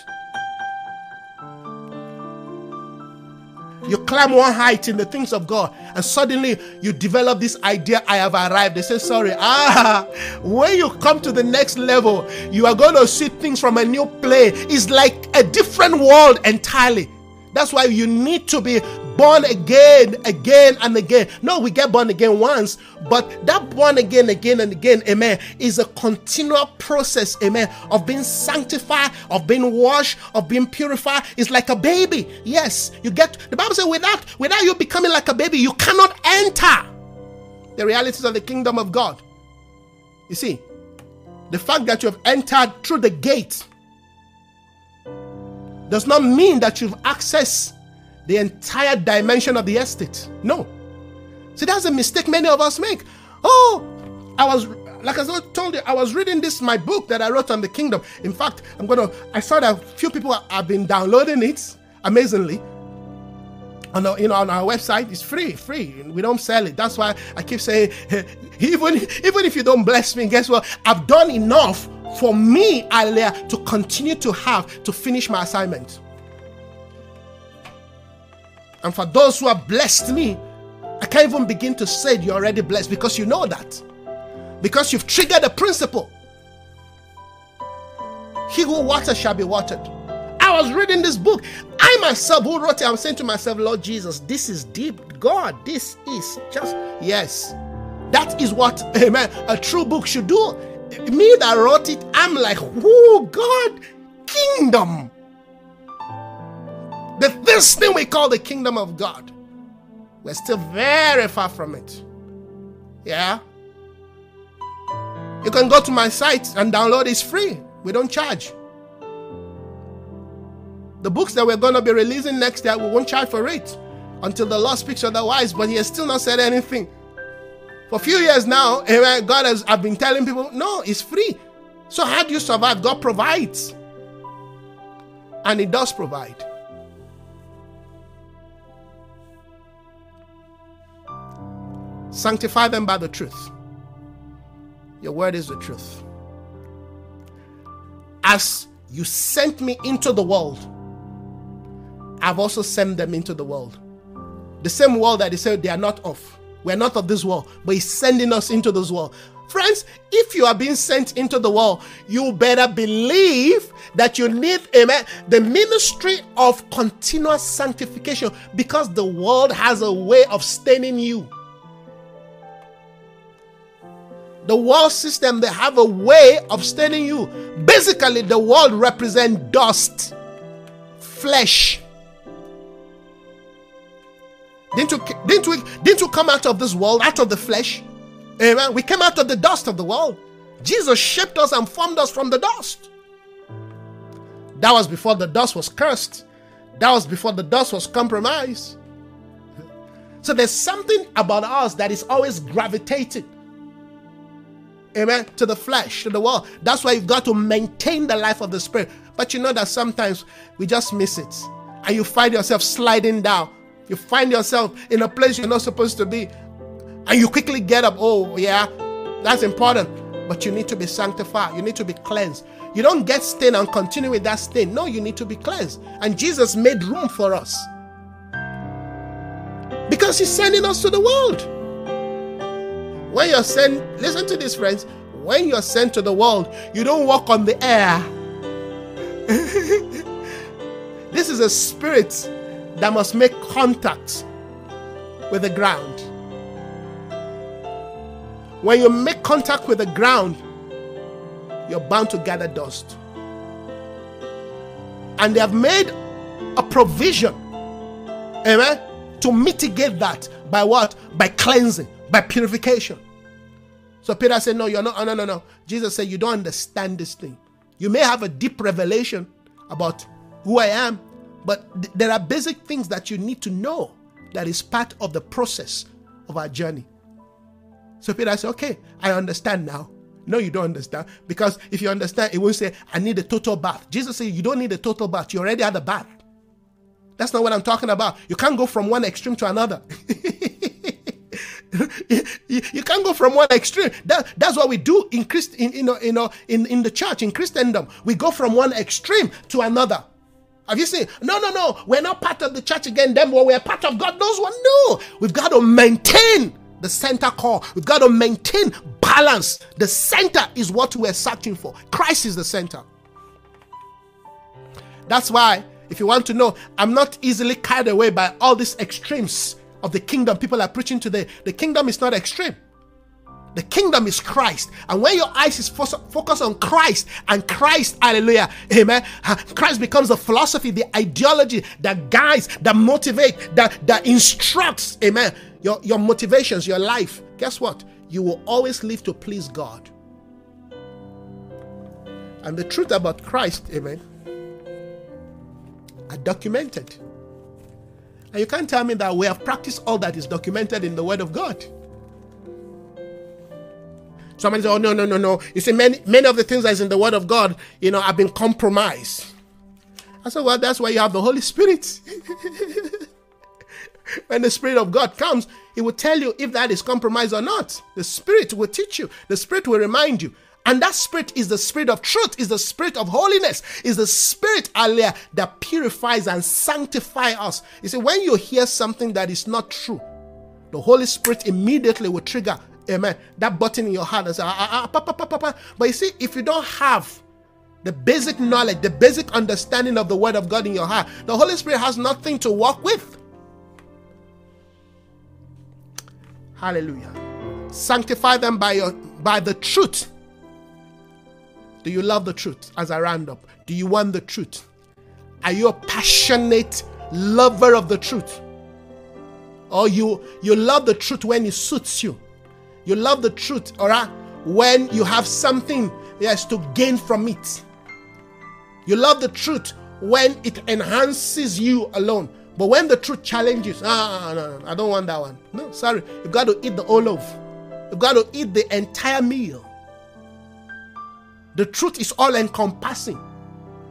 You climb one height in the things of God, and suddenly you develop this idea I have arrived. They say, Sorry. Ah, when you come to the next level, you are going to see things from a new plane. It's like a different world entirely. That's why you need to be born again, again and again. No, we get born again once, but that born again, again and again, amen, is a continual process, amen, of being sanctified, of being washed, of being purified. It's like a baby. Yes, you get the Bible says without without you becoming like a baby, you cannot enter the realities of the kingdom of God. You see, the fact that you have entered through the gate does not mean that you've accessed the entire dimension of the estate. No. See, that's a mistake many of us make. Oh, I was like I told you, I was reading this my book that I wrote on the kingdom. In fact, I'm gonna. I saw that a few people have been downloading it. Amazingly, on our, you know on our website, it's free, free. We don't sell it. That's why I keep saying, *laughs* even even if you don't bless me, guess what? I've done enough for me, earlier, to continue to have to finish my assignment. And for those who have blessed me, I can't even begin to say you're already blessed because you know that. Because you've triggered a principle. He who waters shall be watered. I was reading this book. I myself who wrote it, I'm saying to myself, Lord Jesus, this is deep. God, this is just, yes. That is what, *laughs* amen, a true book should do. Me that wrote it, I'm like, oh, God, kingdom. The, this thing we call the kingdom of God. We're still very far from it. Yeah? You can go to my site and download it's free. We don't charge. The books that we're going to be releasing next year, we won't charge for it until the Lord speaks otherwise, but He has still not said anything. For a few years now, eh, God has I've been telling people, no, it's free. So how do you survive? God provides. And He does provide. Sanctify them by the truth. Your word is the truth. As you sent me into the world, I've also sent them into the world. The same world that He said they are not of. We're not of this world, but He's sending us into this world. Friends, if you are being sent into the world, you better believe that you need, amen, the ministry of continuous sanctification because the world has a way of staining you. The world system, they have a way of staining you. Basically, the world represents dust, flesh. Didn't you, didn't, we, didn't you come out of this world, out of the flesh? Amen. We came out of the dust of the world. Jesus shaped us and formed us from the dust. That was before the dust was cursed. That was before the dust was compromised. So there's something about us that is always gravitating amen, to the flesh, to the world. That's why you've got to maintain the life of the spirit. But you know that sometimes we just miss it. And you find yourself sliding down. You find yourself in a place you're not supposed to be. And you quickly get up. Oh, yeah, that's important. But you need to be sanctified. You need to be cleansed. You don't get stained and continue with that stain. No, you need to be cleansed. And Jesus made room for us. Because he's sending us to the world. When you're sent, listen to this, friends. When you're sent to the world, you don't walk on the air. *laughs* this is a spirit that must make contact with the ground. When you make contact with the ground, you're bound to gather dust. And they have made a provision, amen, to mitigate that by what? By cleansing, by purification. So Peter said, No, you're not. Oh, no, no, no. Jesus said, You don't understand this thing. You may have a deep revelation about who I am, but th- there are basic things that you need to know that is part of the process of our journey. So Peter said, Okay, I understand now. No, you don't understand. Because if you understand, it won't say, I need a total bath. Jesus said, You don't need a total bath. You already had a bath. That's not what I'm talking about. You can't go from one extreme to another. *laughs* *laughs* you, can't go from one extreme. That, that's what we do in Christ, in, you know, you know, in, in the church, in Christendom. We go from one extreme to another. Have you seen? No, no, no. We're not part of the church again. Then well, we're part of God knows what. No, we've got to maintain the center core. We've got to maintain balance. The center is what we're searching for. Christ is the center. That's why, if you want to know, I'm not easily carried away by all these extremes of the kingdom people are preaching today, the kingdom is not extreme. The kingdom is Christ. And when your eyes is focused on Christ and Christ, hallelujah, amen, Christ becomes the philosophy, the ideology that guides, that motivates, that, that instructs, amen, your, your motivations, your life. Guess what? You will always live to please God. And the truth about Christ, amen, are documented. And you can't tell me that we have practiced all that is documented in the Word of God. Somebody says, Oh, no, no, no, no. You see, many, many of the things that is in the Word of God, you know, have been compromised. I said, Well, that's why you have the Holy Spirit. *laughs* when the Spirit of God comes, He will tell you if that is compromised or not. The Spirit will teach you, the Spirit will remind you. And that spirit is the spirit of truth, is the spirit of holiness, is the spirit, Allah, that purifies and sanctifies us. You see, when you hear something that is not true, the Holy Spirit immediately will trigger, amen, that button in your heart and say, ah, ah, ah, pa, pa, pa, pa. But you see, if you don't have the basic knowledge, the basic understanding of the Word of God in your heart, the Holy Spirit has nothing to work with. Hallelujah. Sanctify them by your by the truth. Do you love the truth as I round up? Do you want the truth? Are you a passionate lover of the truth? Or you you love the truth when it suits you? You love the truth, all right, when you have something yes to gain from it. You love the truth when it enhances you alone. But when the truth challenges, ah, no, no, I don't want that one. No, sorry. You've got to eat the loaf. You've got to eat the entire meal. The truth is all encompassing.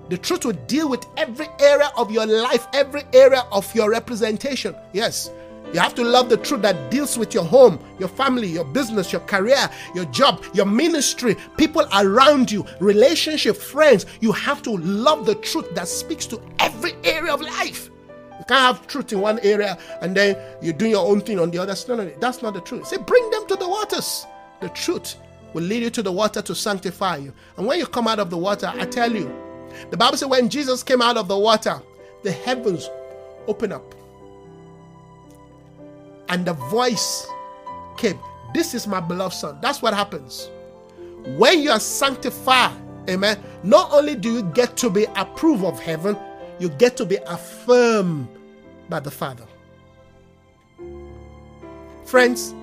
The truth will deal with every area of your life, every area of your representation. Yes, you have to love the truth that deals with your home, your family, your business, your career, your job, your ministry, people around you, relationship, friends. You have to love the truth that speaks to every area of life. You can't have truth in one area and then you're doing your own thing on the other. No, no, that's not the truth. Say, bring them to the waters. The truth will lead you to the water to sanctify you. And when you come out of the water, I tell you, the Bible says when Jesus came out of the water, the heavens open up. And the voice came. This is my beloved son. That's what happens. When you are sanctified, amen, not only do you get to be approved of heaven, you get to be affirmed by the Father. Friends,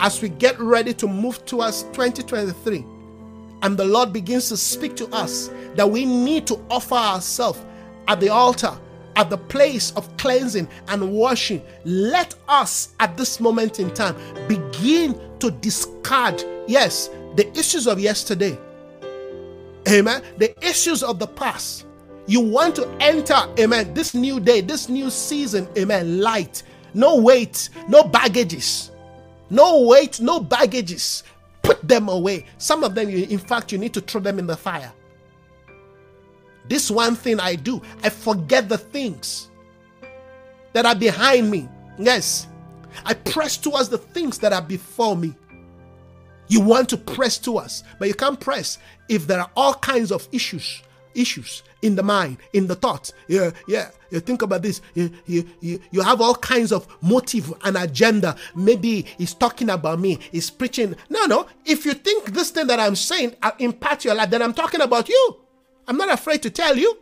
as we get ready to move towards 2023, and the Lord begins to speak to us that we need to offer ourselves at the altar, at the place of cleansing and washing, let us at this moment in time begin to discard, yes, the issues of yesterday. Amen. The issues of the past. You want to enter, amen, this new day, this new season, amen, light. No weight, no baggages. No weight, no baggages. Put them away. Some of them, you, in fact, you need to throw them in the fire. This one thing I do, I forget the things that are behind me. Yes, I press towards the things that are before me. You want to press towards, but you can't press if there are all kinds of issues, issues in the mind, in the thoughts. Yeah, yeah. You think about this. You, you, you, you have all kinds of motive and agenda. Maybe he's talking about me. He's preaching. No, no. If you think this thing that I'm saying uh, impact your life, then I'm talking about you. I'm not afraid to tell you.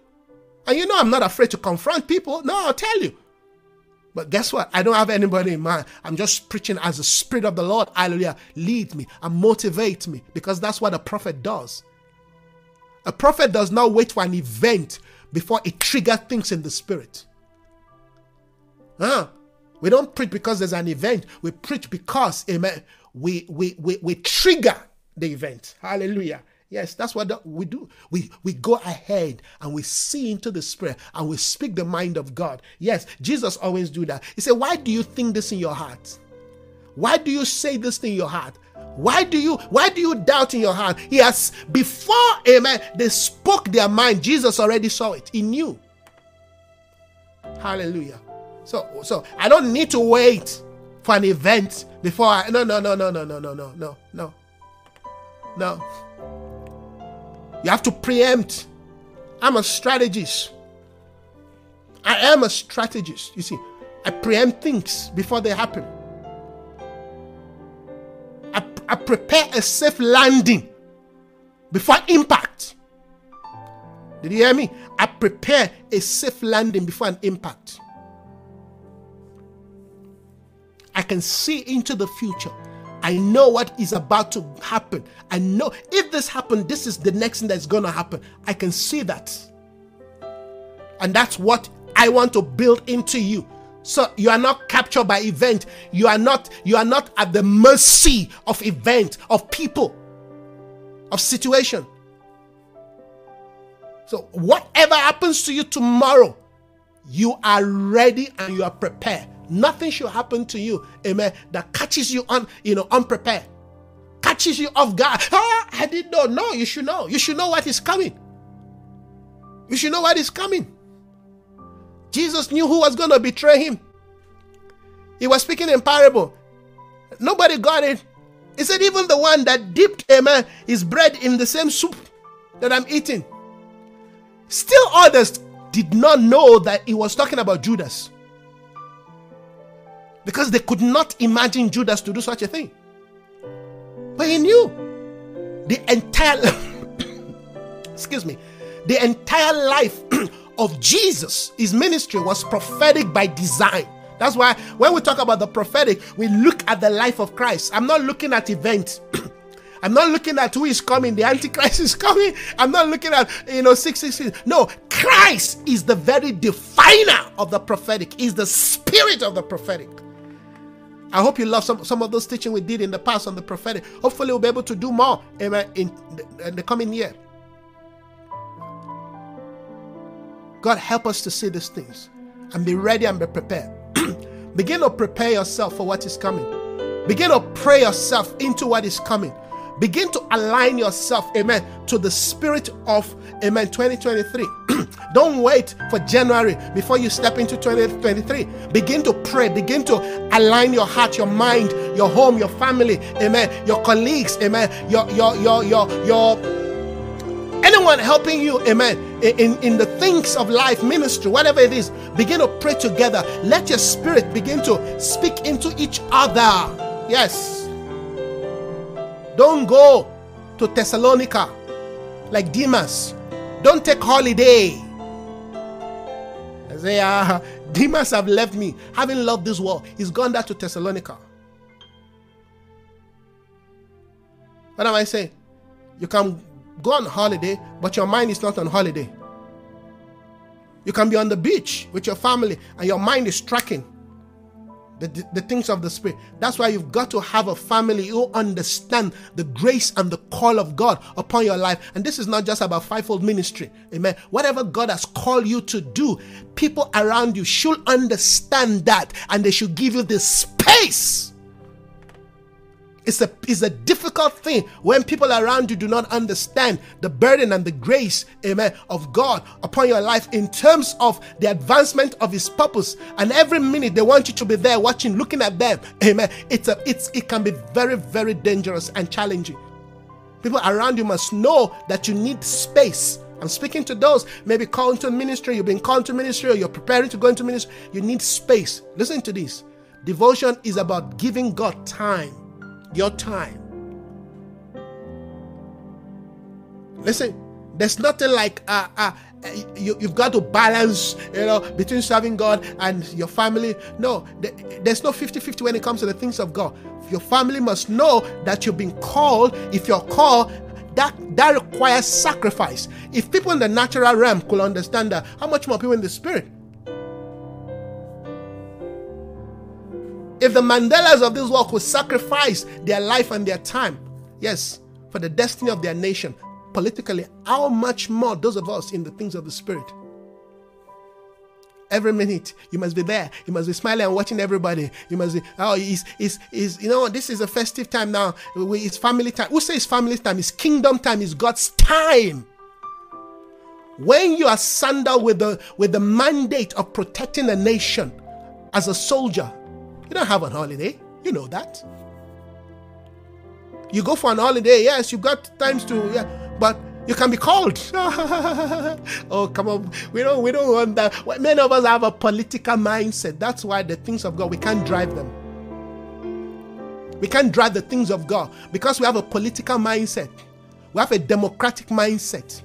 And you know, I'm not afraid to confront people. No, I'll tell you. But guess what? I don't have anybody in mind. I'm just preaching as the Spirit of the Lord, hallelujah, lead me and motivate me because that's what a prophet does. A prophet does not wait for an event before it triggers things in the Spirit. Huh? We don't preach because there's an event. We preach because, amen, we, we, we, we trigger the event. Hallelujah. Yes, that's what we do. We we go ahead and we see into the spirit and we speak the mind of God. Yes, Jesus always do that. He said, "Why do you think this in your heart? Why do you say this thing in your heart? Why do you why do you doubt in your heart?" He has before amen, they spoke their mind. Jesus already saw it. He knew. Hallelujah. So so I don't need to wait for an event before I no no no no no no no no no no. No. You have to preempt. I'm a strategist. I am a strategist. You see, I preempt things before they happen. I prepare a safe landing before impact. Did you hear me? I prepare a safe landing before an impact. I can see into the future. I know what is about to happen. I know if this happened, this is the next thing that's going to happen. I can see that. And that's what I want to build into you. So you are not captured by event. You are not you are not at the mercy of event, of people, of situation. So whatever happens to you tomorrow, you are ready and you are prepared. Nothing should happen to you, amen, that catches you on, you know, unprepared. Catches you off guard. Ah, I didn't know. No, you should know. You should know what is coming. You should know what is coming. Jesus knew who was going to betray him. He was speaking in parable. Nobody got it. He said, even the one that dipped, amen, his bread in the same soup that I'm eating. Still others did not know that he was talking about Judas. Because they could not imagine Judas to do such a thing. But he knew the entire *coughs* excuse me, the entire life of Jesus, his ministry was prophetic by design. That's why when we talk about the prophetic, we look at the life of Christ. I'm not looking at events. *clears throat* I'm not looking at who is coming. The Antichrist is coming. I'm not looking at, you know, 666. No, Christ is the very definer of the prophetic, is the spirit of the prophetic. I hope you love some, some of those teaching we did in the past on the prophetic. Hopefully, we'll be able to do more in, in the coming year. God, help us to see these things and be ready and be prepared. *clears throat* Begin to prepare yourself for what is coming. Begin to pray yourself into what is coming. Begin to align yourself, amen, to the spirit of, amen, 2023. *clears throat* Don't wait for January before you step into 2023. Begin to pray. Begin to align your heart, your mind, your home, your family, amen, your colleagues, amen, your, your, your, your, your, anyone helping you, amen, in, in the things of life, ministry, whatever it is, begin to pray together. Let your spirit begin to speak into each other. Yes. Don't go to Thessalonica like Demas. Don't take holiday. Isaiah, *laughs* Demas have left me, having loved this world. He's gone down to Thessalonica. What am I saying? You can go on holiday, but your mind is not on holiday. You can be on the beach with your family and your mind is tracking the, the, the, things of the spirit. That's why you've got to have a family who understand the grace and the call of God upon your life. And this is not just about fivefold ministry. Amen. Whatever God has called you to do, people around you should understand that and they should give you the space it's a, it's a difficult thing when people around you do not understand the burden and the grace, amen, of God upon your life in terms of the advancement of His purpose. And every minute they want you to be there watching, looking at them, amen. It's a, it's, it can be very, very dangerous and challenging. People around you must know that you need space. I'm speaking to those maybe called to ministry, you've been called to ministry, or you're preparing to go into ministry. You need space. Listen to this. Devotion is about giving God time your time. Listen, there's nothing like uh, uh, you, have got to balance, you know, between serving God and your family. No, there's no 50 50 when it comes to the things of God. Your family must know that you've been called. If you're called, that that requires sacrifice. If people in the natural realm could understand that, how much more people in the spirit? If the Mandelas of this world could sacrifice their life and their time, yes, for the destiny of their nation, politically, how much more those of us in the things of the Spirit? Every minute, you must be there. You must be smiling and watching everybody. You must be, oh, it's, it's, it's you know, this is a festive time now. It's family time. Who says family time? It's kingdom time. It's God's time. When you are sandaled with the, with the mandate of protecting a nation as a soldier, you don't have a holiday. You know that. You go for an holiday, yes, you've got times to, yeah, but you can be called. *laughs* oh, come on. We don't we don't want that. Many of us have a political mindset. That's why the things of God, we can't drive them. We can't drive the things of God because we have a political mindset. We have a democratic mindset.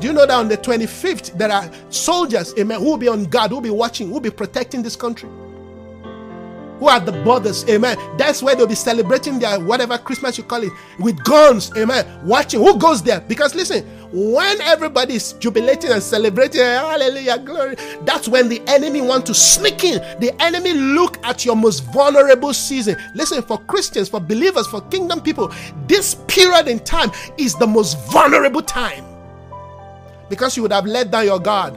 Do you know that on the 25th, there are soldiers, amen, who will be on guard, who will be watching, who will be protecting this country? Who are the brothers, amen. That's where they'll be celebrating their whatever Christmas you call it with guns, amen. Watching who goes there because listen, when everybody is jubilating and celebrating, hallelujah, glory, that's when the enemy want to sneak in. The enemy look at your most vulnerable season. Listen, for Christians, for believers, for kingdom people, this period in time is the most vulnerable time because you would have let down your guard.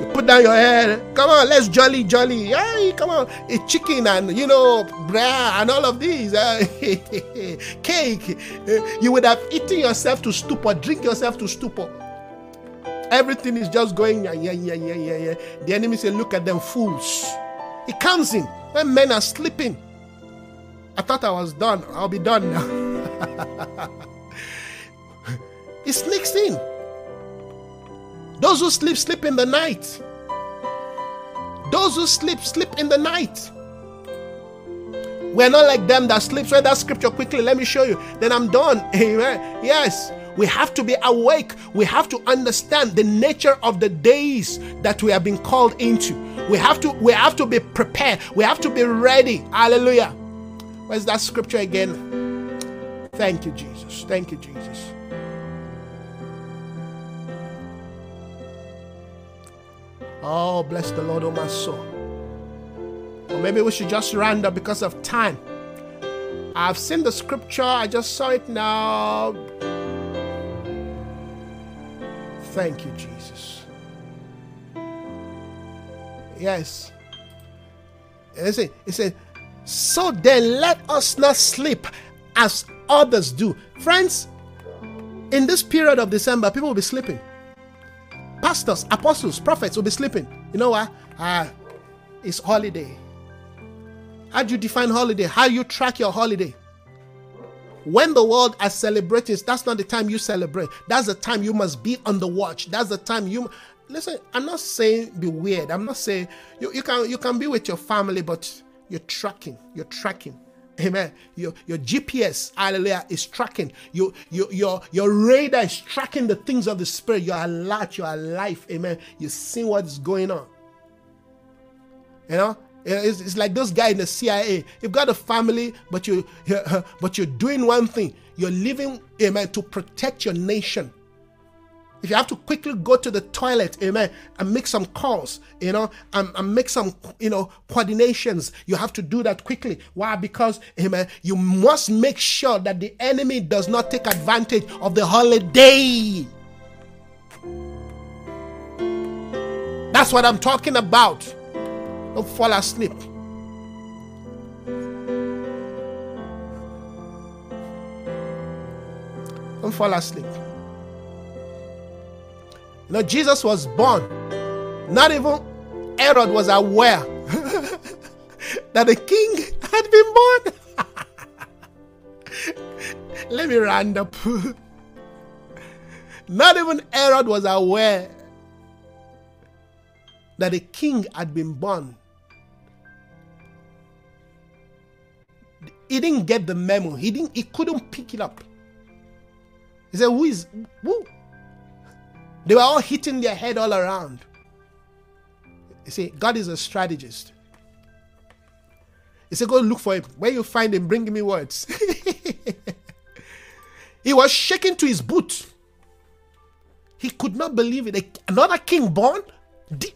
You put down your head. Come on, let's jolly, jolly. Hey, come on, a chicken and you know, bra and all of these. *laughs* Cake. You would have eaten yourself to stupor, drink yourself to stupor. Everything is just going, yeah, yeah, yeah, yeah, yeah, yeah. The enemy say, Look at them fools. He comes in when men are sleeping. I thought I was done. I'll be done now. *laughs* he sneaks in Those who sleep, sleep in the night. Those who sleep, sleep in the night. We're not like them that sleep. Read that scripture quickly. Let me show you. Then I'm done. *laughs* Amen. Yes. We have to be awake. We have to understand the nature of the days that we have been called into. We have to we have to be prepared. We have to be ready. Hallelujah. Where's that scripture again? Thank you, Jesus. Thank you, Jesus. Oh, bless the Lord, oh my soul. Or maybe we should just round up because of time. I've seen the scripture, I just saw it now. Thank you, Jesus. Yes. It said, it said, so then let us not sleep as others do. Friends, in this period of December, people will be sleeping. Pastors, apostles, prophets will be sleeping. You know what? Ah, it's holiday. How do you define holiday? How you track your holiday? When the world is celebrating, that's not the time you celebrate. That's the time you must be on the watch. That's the time you listen. I'm not saying be weird. I'm not saying you, you can you can be with your family, but you're tracking. You're tracking. Amen. Your your GPS, hallelujah, is tracking. Your your your your radar is tracking the things of the spirit. You're alert, you're alive. Amen. You see what's going on. You know, it's, it's like those guys in the CIA. You've got a family, but you *laughs* but you're doing one thing. You're living, amen, to protect your nation. If you have to quickly go to the toilet, amen, and make some calls, you know, and, and make some, you know, coordinations, you have to do that quickly. Why? Because, amen, you must make sure that the enemy does not take advantage of the holiday. That's what I'm talking about. Don't fall asleep. Don't fall asleep. Know, Jesus was born. Not even Herod was aware *laughs* that the king had been born. *laughs* Let me round up. *laughs* Not even Herod was aware that the king had been born. He didn't get the memo. He didn't he couldn't pick it up. He said, Who is who? They were all hitting their head all around. You see, God is a strategist. He said, Go look for him. Where you find him, bring me words. *laughs* he was shaking to his boot. He could not believe it. Another king born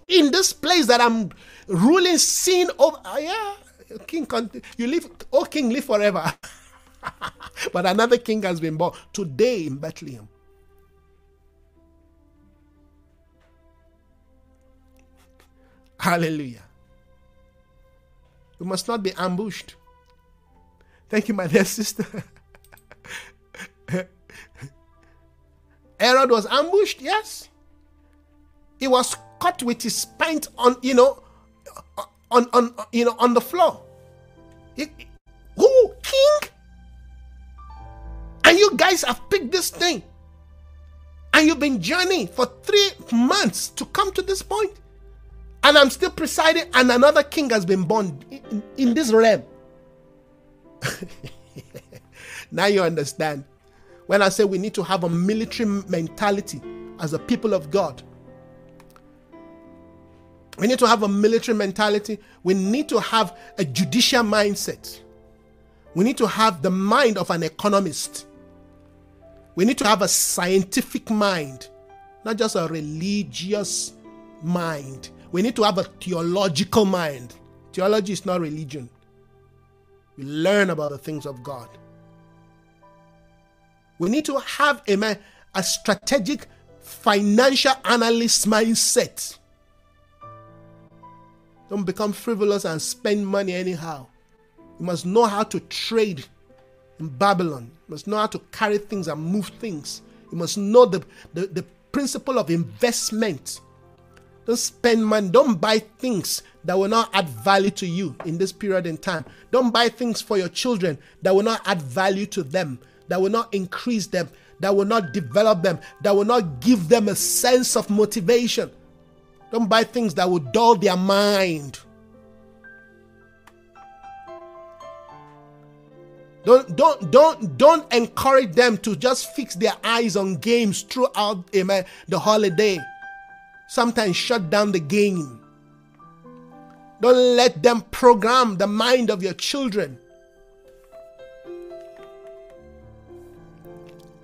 in this place that I'm ruling sin over. Oh, yeah, king, you live, oh king, live forever. *laughs* but another king has been born today in Bethlehem. Hallelujah. We must not be ambushed. Thank you, my dear sister. Herod was ambushed, yes. He was caught with his pint on, you know, on, on, you know, on the floor. He, who? King? And you guys have picked this thing. And you've been journeying for three months to come to this point and I'm still presiding, and another king has been born in, in this realm. *laughs* now you understand. When I say we need to have a military mentality as a people of God, we need to have a military mentality. We need to have a judicial mindset. We need to have the mind of an economist. We need to have a scientific mind, not just a religious mind. We need to have a theological mind. Theology is not religion. We learn about the things of God. We need to have a, a strategic financial analyst mindset. Don't become frivolous and spend money anyhow. You must know how to trade in Babylon. You must know how to carry things and move things. You must know the, the, the principle of investment. Don't spend money. Don't buy things that will not add value to you in this period in time. Don't buy things for your children that will not add value to them, that will not increase them. that will not develop them, that will not give them a sense of motivation. Don't buy things that will dull their mind. Don't don't don't don't encourage them to just fix their eyes on games throughout amen, the holiday. Sometimes shut down the game. Don't let them program the mind of your children.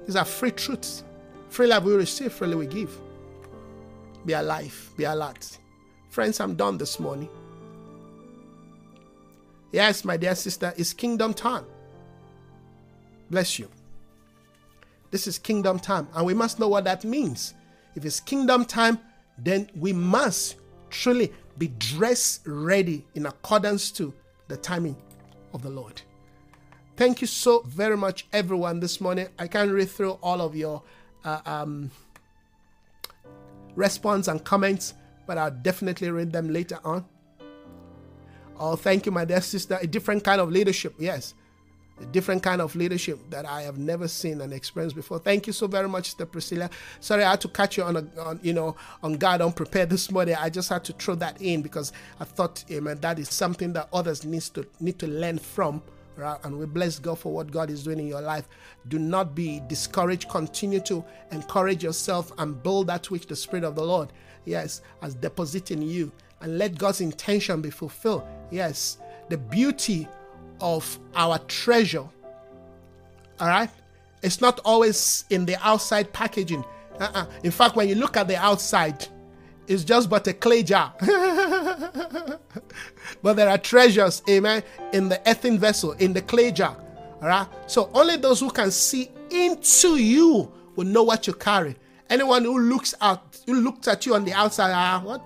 These are free truths. Free love we receive, freely we give. Be alive, be alert. Friends, I'm done this morning. Yes, my dear sister, it's kingdom time. Bless you. This is kingdom time, and we must know what that means. If it's kingdom time, then we must truly be dressed ready in accordance to the timing of the Lord. Thank you so very much, everyone, this morning. I can't read through all of your uh, um, response and comments, but I'll definitely read them later on. Oh, thank you, my dear sister. A different kind of leadership, yes a different kind of leadership that I have never seen and experienced before. Thank you so very much, Sister Priscilla. Sorry, I had to catch you on, a, on you know, on guard unprepared *laughs* this morning. I just had to throw that in because I thought, amen, that is something that others needs to need to learn from. Right? And we bless God for what God is doing in your life. Do not be discouraged. Continue to encourage yourself and build that which the Spirit of the Lord, yes, has deposited in you. And let God's intention be fulfilled. Yes, the beauty of our treasure. All right? It's not always in the outside packaging. Uh-uh. In fact, when you look at the outside, it's just but a clay jar. *laughs* but there are treasures, amen, in the earthen vessel, in the clay jar. All right? So only those who can see into you will know what you carry. Anyone who looks out, who looks at you on the outside, ah, what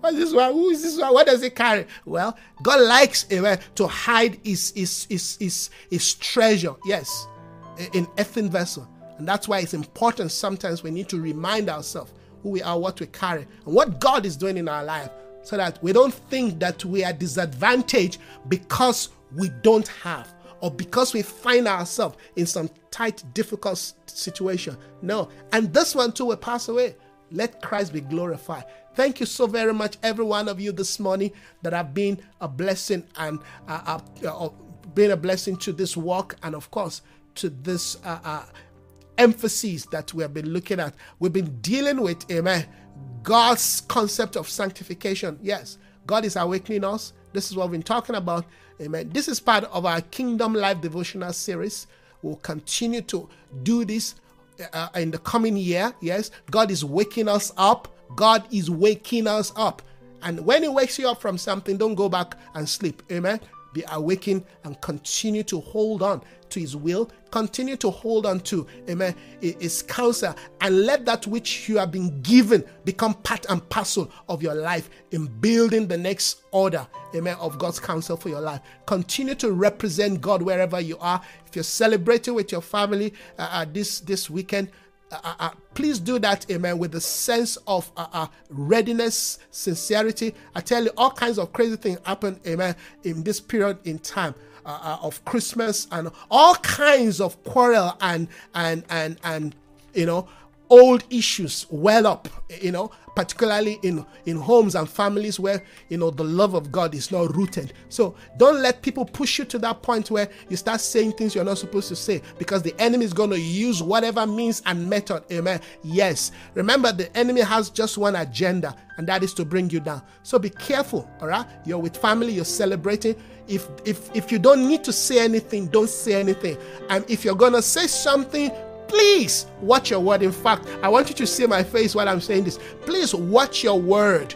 what is this one? Who is this one? What does it carry? Well, God likes amen, to hide his, his, his, his, his treasure, yes, in earthen vessel. And that's why it's important sometimes we need to remind ourselves who we are, what we carry, and what God is doing in our life so that we don't think that we are disadvantaged because we don't have or because we find ourselves in some tight, difficult situation. No. And this one too will pass away. Let Christ be glorified. Thank you so very much, every one of you this morning that have been a blessing and uh, uh, uh, been a blessing to this walk and, of course, to this uh, uh, emphasis that we have been looking at. We've been dealing with, amen, God's concept of sanctification. Yes, God is awakening us. This is what we've been talking about. Amen. This is part of our Kingdom Life devotional series. We'll continue to do this uh, in the coming year. Yes, God is waking us up. God is waking us up. And when He wakes you up from something, don't go back and sleep. Amen. Be awakened and continue to hold on to His will. Continue to hold on to Amen. His counsel and let that which you have been given become part and parcel of your life in building the next order. Amen. Of God's counsel for your life. Continue to represent God wherever you are. If you're celebrating with your family uh, uh, this this weekend uh, uh, uh, please do that, amen, with a sense of uh, uh, readiness, sincerity. I tell you, all kinds of crazy things happen, amen, in this period in time. Uh, of Christmas and all kinds of quarrel and and and and you know old issues well up, you know, particularly in, in homes and families where, you know, the love of God is not rooted. So don't let people push you to that point where you start saying things you're not supposed to say because the enemy is going to use whatever means and method. Amen. Yes. Remember, the enemy has just one agenda, and that is to bring you down. So be careful, all right? You're with family, you're celebrating. If if if you don't need to say anything, don't say anything. And if you're gonna say something, Please watch your word. In fact, I want you to see my face while I'm saying this. Please watch your word.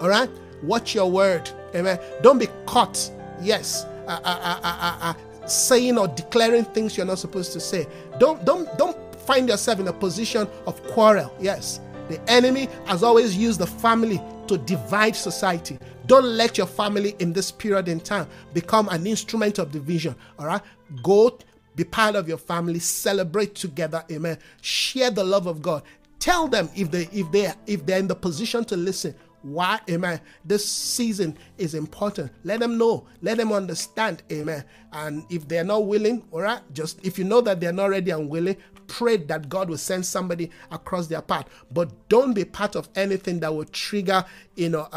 All right? Watch your word. Amen. Don't be caught. Yes. Uh, uh, uh, saying or declaring things you're not supposed to say. Don't don't don't find yourself in a position of quarrel. Yes. The enemy has always used the family to divide society. Don't let your family in this period in time become an instrument of division. All right? Go be part of your family, celebrate together, amen. Share the love of God. Tell them if they if they if they're in the position to listen why, amen, this season is important. Let them know, let them understand, amen. And if they're not willing, all right, just if you know that they're not ready and willing, pray that God will send somebody across their path. But don't be part of anything that will trigger, you know,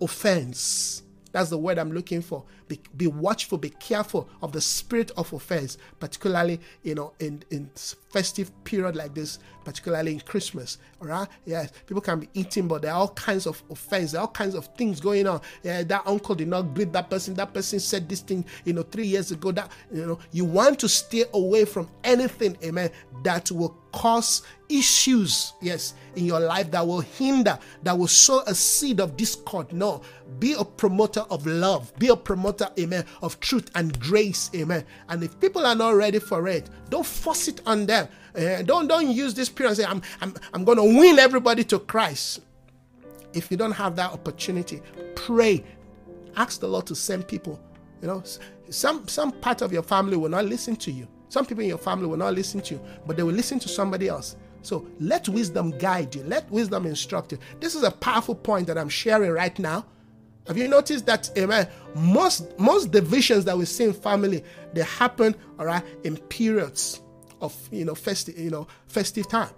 offense. That's the word I'm looking for. Be, be watchful, be careful of the spirit of offense, particularly, you know, in, in festive period like this, particularly in Christmas. All right. Yes. People can be eating, but there are all kinds of offense, there are all kinds of things going on. Yeah, that uncle did not greet that person. That person said this thing, you know, three years ago. That you know, you want to stay away from anything, amen, that will cause issues, yes, in your life that will hinder, that will sow a seed of discord. No, be a promoter of love, be a promoter, amen, of truth and grace, amen. And if people are not ready for it, don't force it on them. Uh, don't don't use this period and say, I'm, I'm, I'm going to win everybody to Christ. If you don't have that opportunity, pray. Ask the Lord to send people. You know, some some part of your family will not listen to you. Some people in your family will not listen to you, but they will listen to somebody else. So let wisdom guide you. Let wisdom instruct you. This is a powerful point that I'm sharing right now. Have you noticed that, amen? Most most divisions that we see in family, they happen, all right, in periods of you know festive, you know, festive time.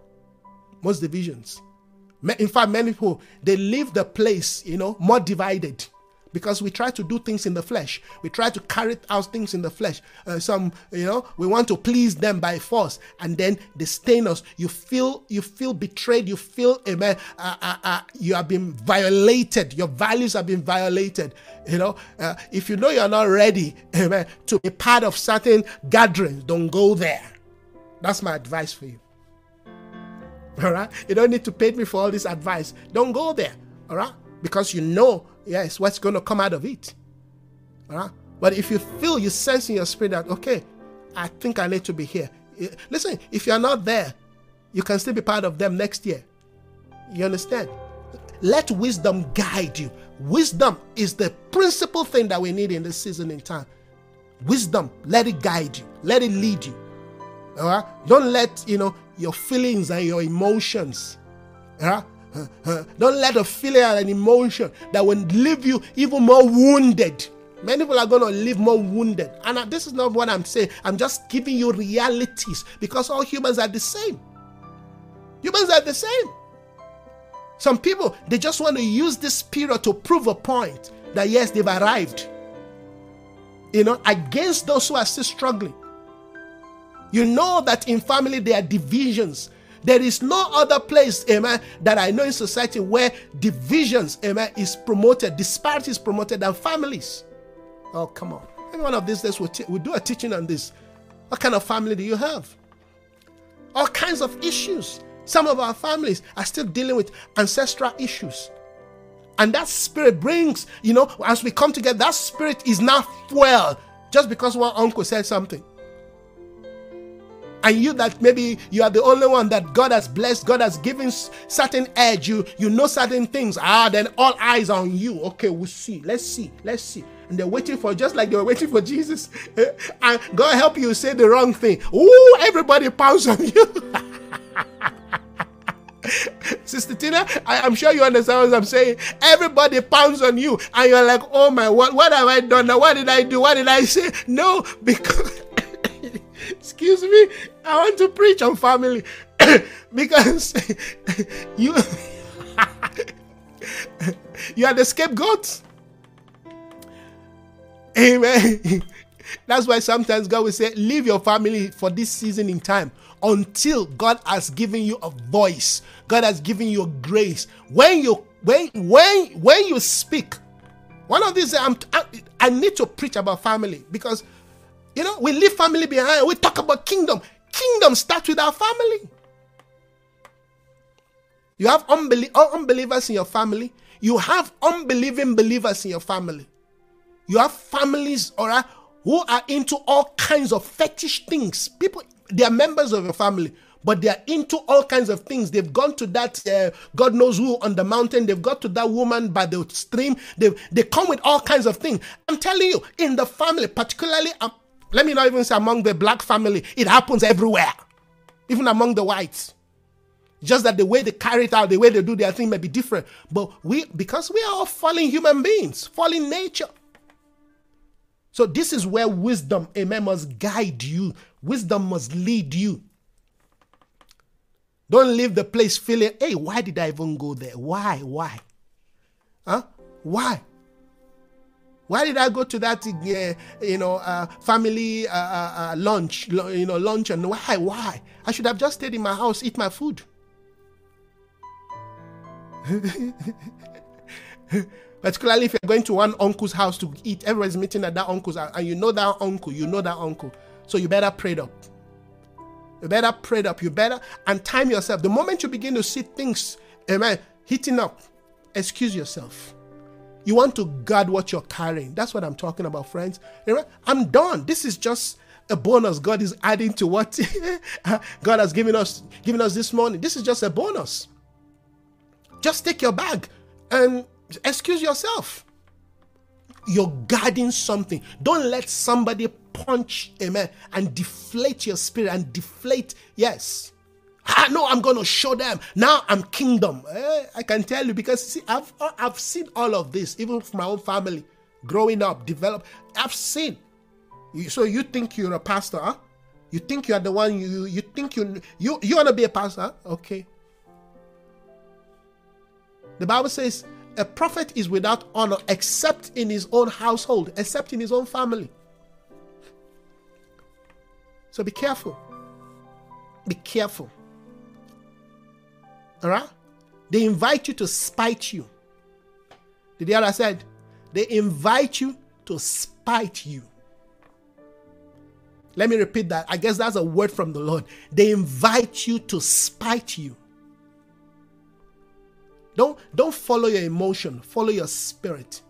Most divisions. In fact, many people they leave the place, you know, more divided because we try to do things in the flesh. We try to carry out things in the flesh. Uh, some, you know, we want to please them by force, and then stain us. You feel, you feel betrayed. You feel, amen. Uh, uh, uh, you have been violated. Your values have been violated. You know, uh, if you know you're not ready, *laughs* amen, to be part of certain gatherings, don't go there. That's my advice for you. All right, you don't need to pay me for all this advice. Don't go there. All right, because you know yes, what's going to come out of it. All right? But if you feel, you sense in your spirit that, okay, I think I need to be here. Eh, listen, if you're not there, you can still be part of them next year. You understand? Let wisdom guide you. Wisdom is the principal thing that we need in this season in time. Wisdom, let it guide you, let it lead you. All right? Don't let, you know, your feelings and your emotions, all right? Don't let a feeling and an emotion that will leave you even more wounded. Many people are going to live more wounded. And this is not what I'm saying. I'm just giving you realities because all humans are the same. Humans are the same. Some people, they just want to use this period to prove a point that yes, they've arrived. You know, against those who are still struggling. You know that in family there are divisions, there is no other place, amen, that I know in society where divisions, amen, is promoted, disparity is promoted than families. Oh, come on. Maybe one of these days we'll, t- we'll do a teaching on this. What kind of family do you have? All kinds of issues. Some of our families are still dealing with ancestral issues. And that spirit brings, you know, as we come together, that spirit is not fuel just because one uncle said something and you that maybe you are the only one that God has blessed, God has given certain edge, you you know certain things. Ah, then all eyes on you. Okay, we'll see. Let's see. Let's see. And they're waiting for just like they were waiting for Jesus. *laughs* and God help you say the wrong thing. Ooh, everybody pounds on you. *laughs* Sister Tina, I, am sure you understand what I'm saying. Everybody pounds on you, and you're like, oh my, what, what have I done now? What did I do? What did I say? No, because *coughs* excuse me, I want to preach on family *coughs* because *coughs* you *laughs* you are the scapegoat. Amen. *laughs* That's why sometimes God will say, Leave your family for this season in time until God has given you a voice. God has given you a grace. When you when when when you speak, one of these I'm, I, I need to preach about family because you know, we leave family behind. We talk about kingdom. Kingdom starts with our family. You have unbelie- unbelievers in your family. You have unbelieving believers in your family. You have families, all right, who are into all kinds of fetish things. People, they are members of your family, but they are into all kinds of things. They've gone to that uh, God knows who on the mountain. They've got to that woman by the stream. They they come with all kinds of things. I'm telling you, in the family, particularly. Um, let me not even say among the black family, it happens everywhere, even among the whites. Just that the way they carry it out, the way they do their thing may be different. But we, because we are all fallen human beings, fallen nature. So this is where wisdom, amen, must guide you. Wisdom must lead you. Don't leave the place feeling, hey, why did I even go there? Why? Why? Huh? Why? Why did I go to that, uh, you know, uh, family uh, uh, uh lunch, you know, lunch and why? Why? I should have just stayed in my house, eat my food. *laughs* Particularly if you're going to one uncle's house to eat, everybody's meeting at that uncle's house, and you know that uncle, you know that uncle. So you better pray it up. You better pray it up. You better and time yourself. The moment you begin to see things, amen, hitting up, excuse yourself. You want to guard what you're carrying. That's what I'm talking about, friends. I'm done. This is just a bonus God is adding to what *laughs* God has given us given us this morning. This is just a bonus. Just take your bag and excuse yourself. You're guarding something. Don't let somebody punch, amen, and deflate your spirit and deflate, yes. I know I'm going to show them. Now I'm kingdom. Eh, I can tell you because see, I've, I've seen all of this, even from my own family, growing up, develop. I've seen. So you think you're a pastor, huh? You think you're the one you you think you you you want to be a pastor? Okay. The Bible says a prophet is without honor except in his own household, except in his own family. So be careful. Be careful. All right? They invite you to spite you. Did what I said? They invite you to spite you. Let me repeat that. I guess that's a word from the Lord. They invite you to spite you. Don't, don't follow your emotion, follow your spirit.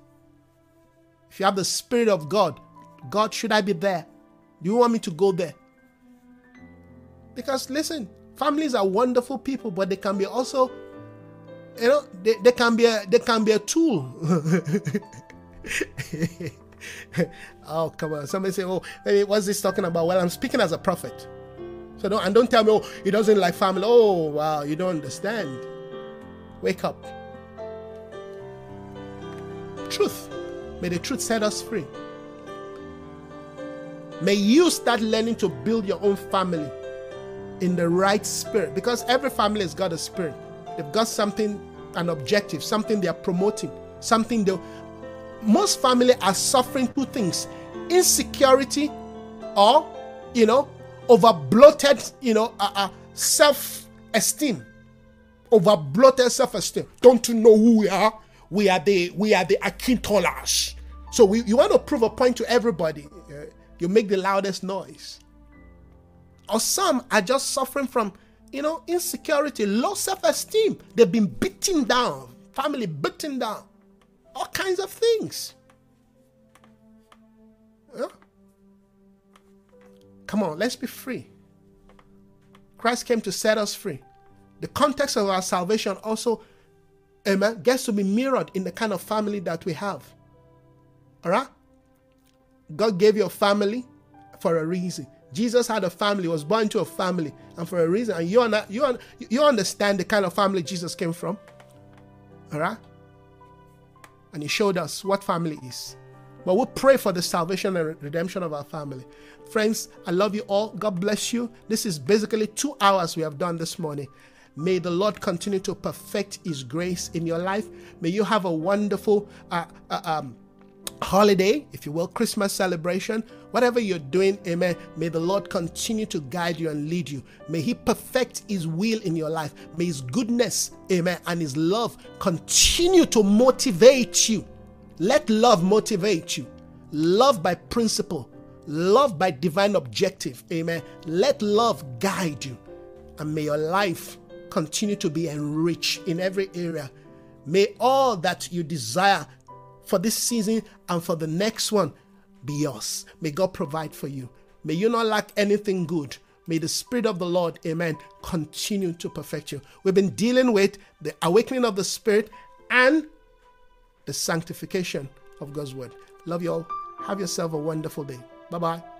If you have the spirit of God, God, should I be there? Do you want me to go there? Because listen, families are wonderful people, but they can be also, you know, they, they can be a they can be a tool. *laughs* oh come on! Somebody say, "Oh, what's this talking about?" Well, I'm speaking as a prophet. So don't and don't tell me, "Oh, he doesn't like family." Oh, wow, you don't understand. Wake up. Truth. May the truth set us free. May you start learning to build your own family in the right spirit because every family has got a spirit. They've got something, an objective, something they are promoting, something they. Most family are suffering two things: insecurity, or you know, over bloated, you know, uh, uh, self-esteem over bloated self-esteem. Don't you know who we are? We are the we are the Akintolas. So we, you want to prove a point to everybody. Uh, you make the loudest noise. Or some are just suffering from, you know, insecurity, low self-esteem. They've been beaten down, family beaten down, all kinds of things. Yeah? Come on, let's be free. Christ came to set us free the context of our salvation also amen, gets to be mirrored in the kind of family that we have. All right? God gave you a family for a reason. Jesus had a family, was born to a family, and for a reason. And you, you, you understand the kind of family Jesus came from. All right? And he showed us what family is. But we'll pray for the salvation and redemption of our family. Friends, I love you all. God bless you. This is basically two hours we have done this morning. May the Lord continue to perfect His grace in your life. May you have a wonderful uh, uh, um, holiday, if you will, Christmas celebration, whatever you're doing, amen. May the Lord continue to guide you and lead you. May He perfect His will in your life. May His goodness, amen, and His love continue to motivate you. Let love motivate you. Love by principle, love by divine objective, amen. Let love guide you, and may your life continue to be enriched in every area. May all that you desire for this season and for the next one be yours. May God provide for you. May you not lack anything good. May the Spirit of the Lord, amen, continue to perfect you. We've been dealing with the awakening of the Spirit and the sanctification of God's Word. Love you all. Have yourself a wonderful day. Bye bye.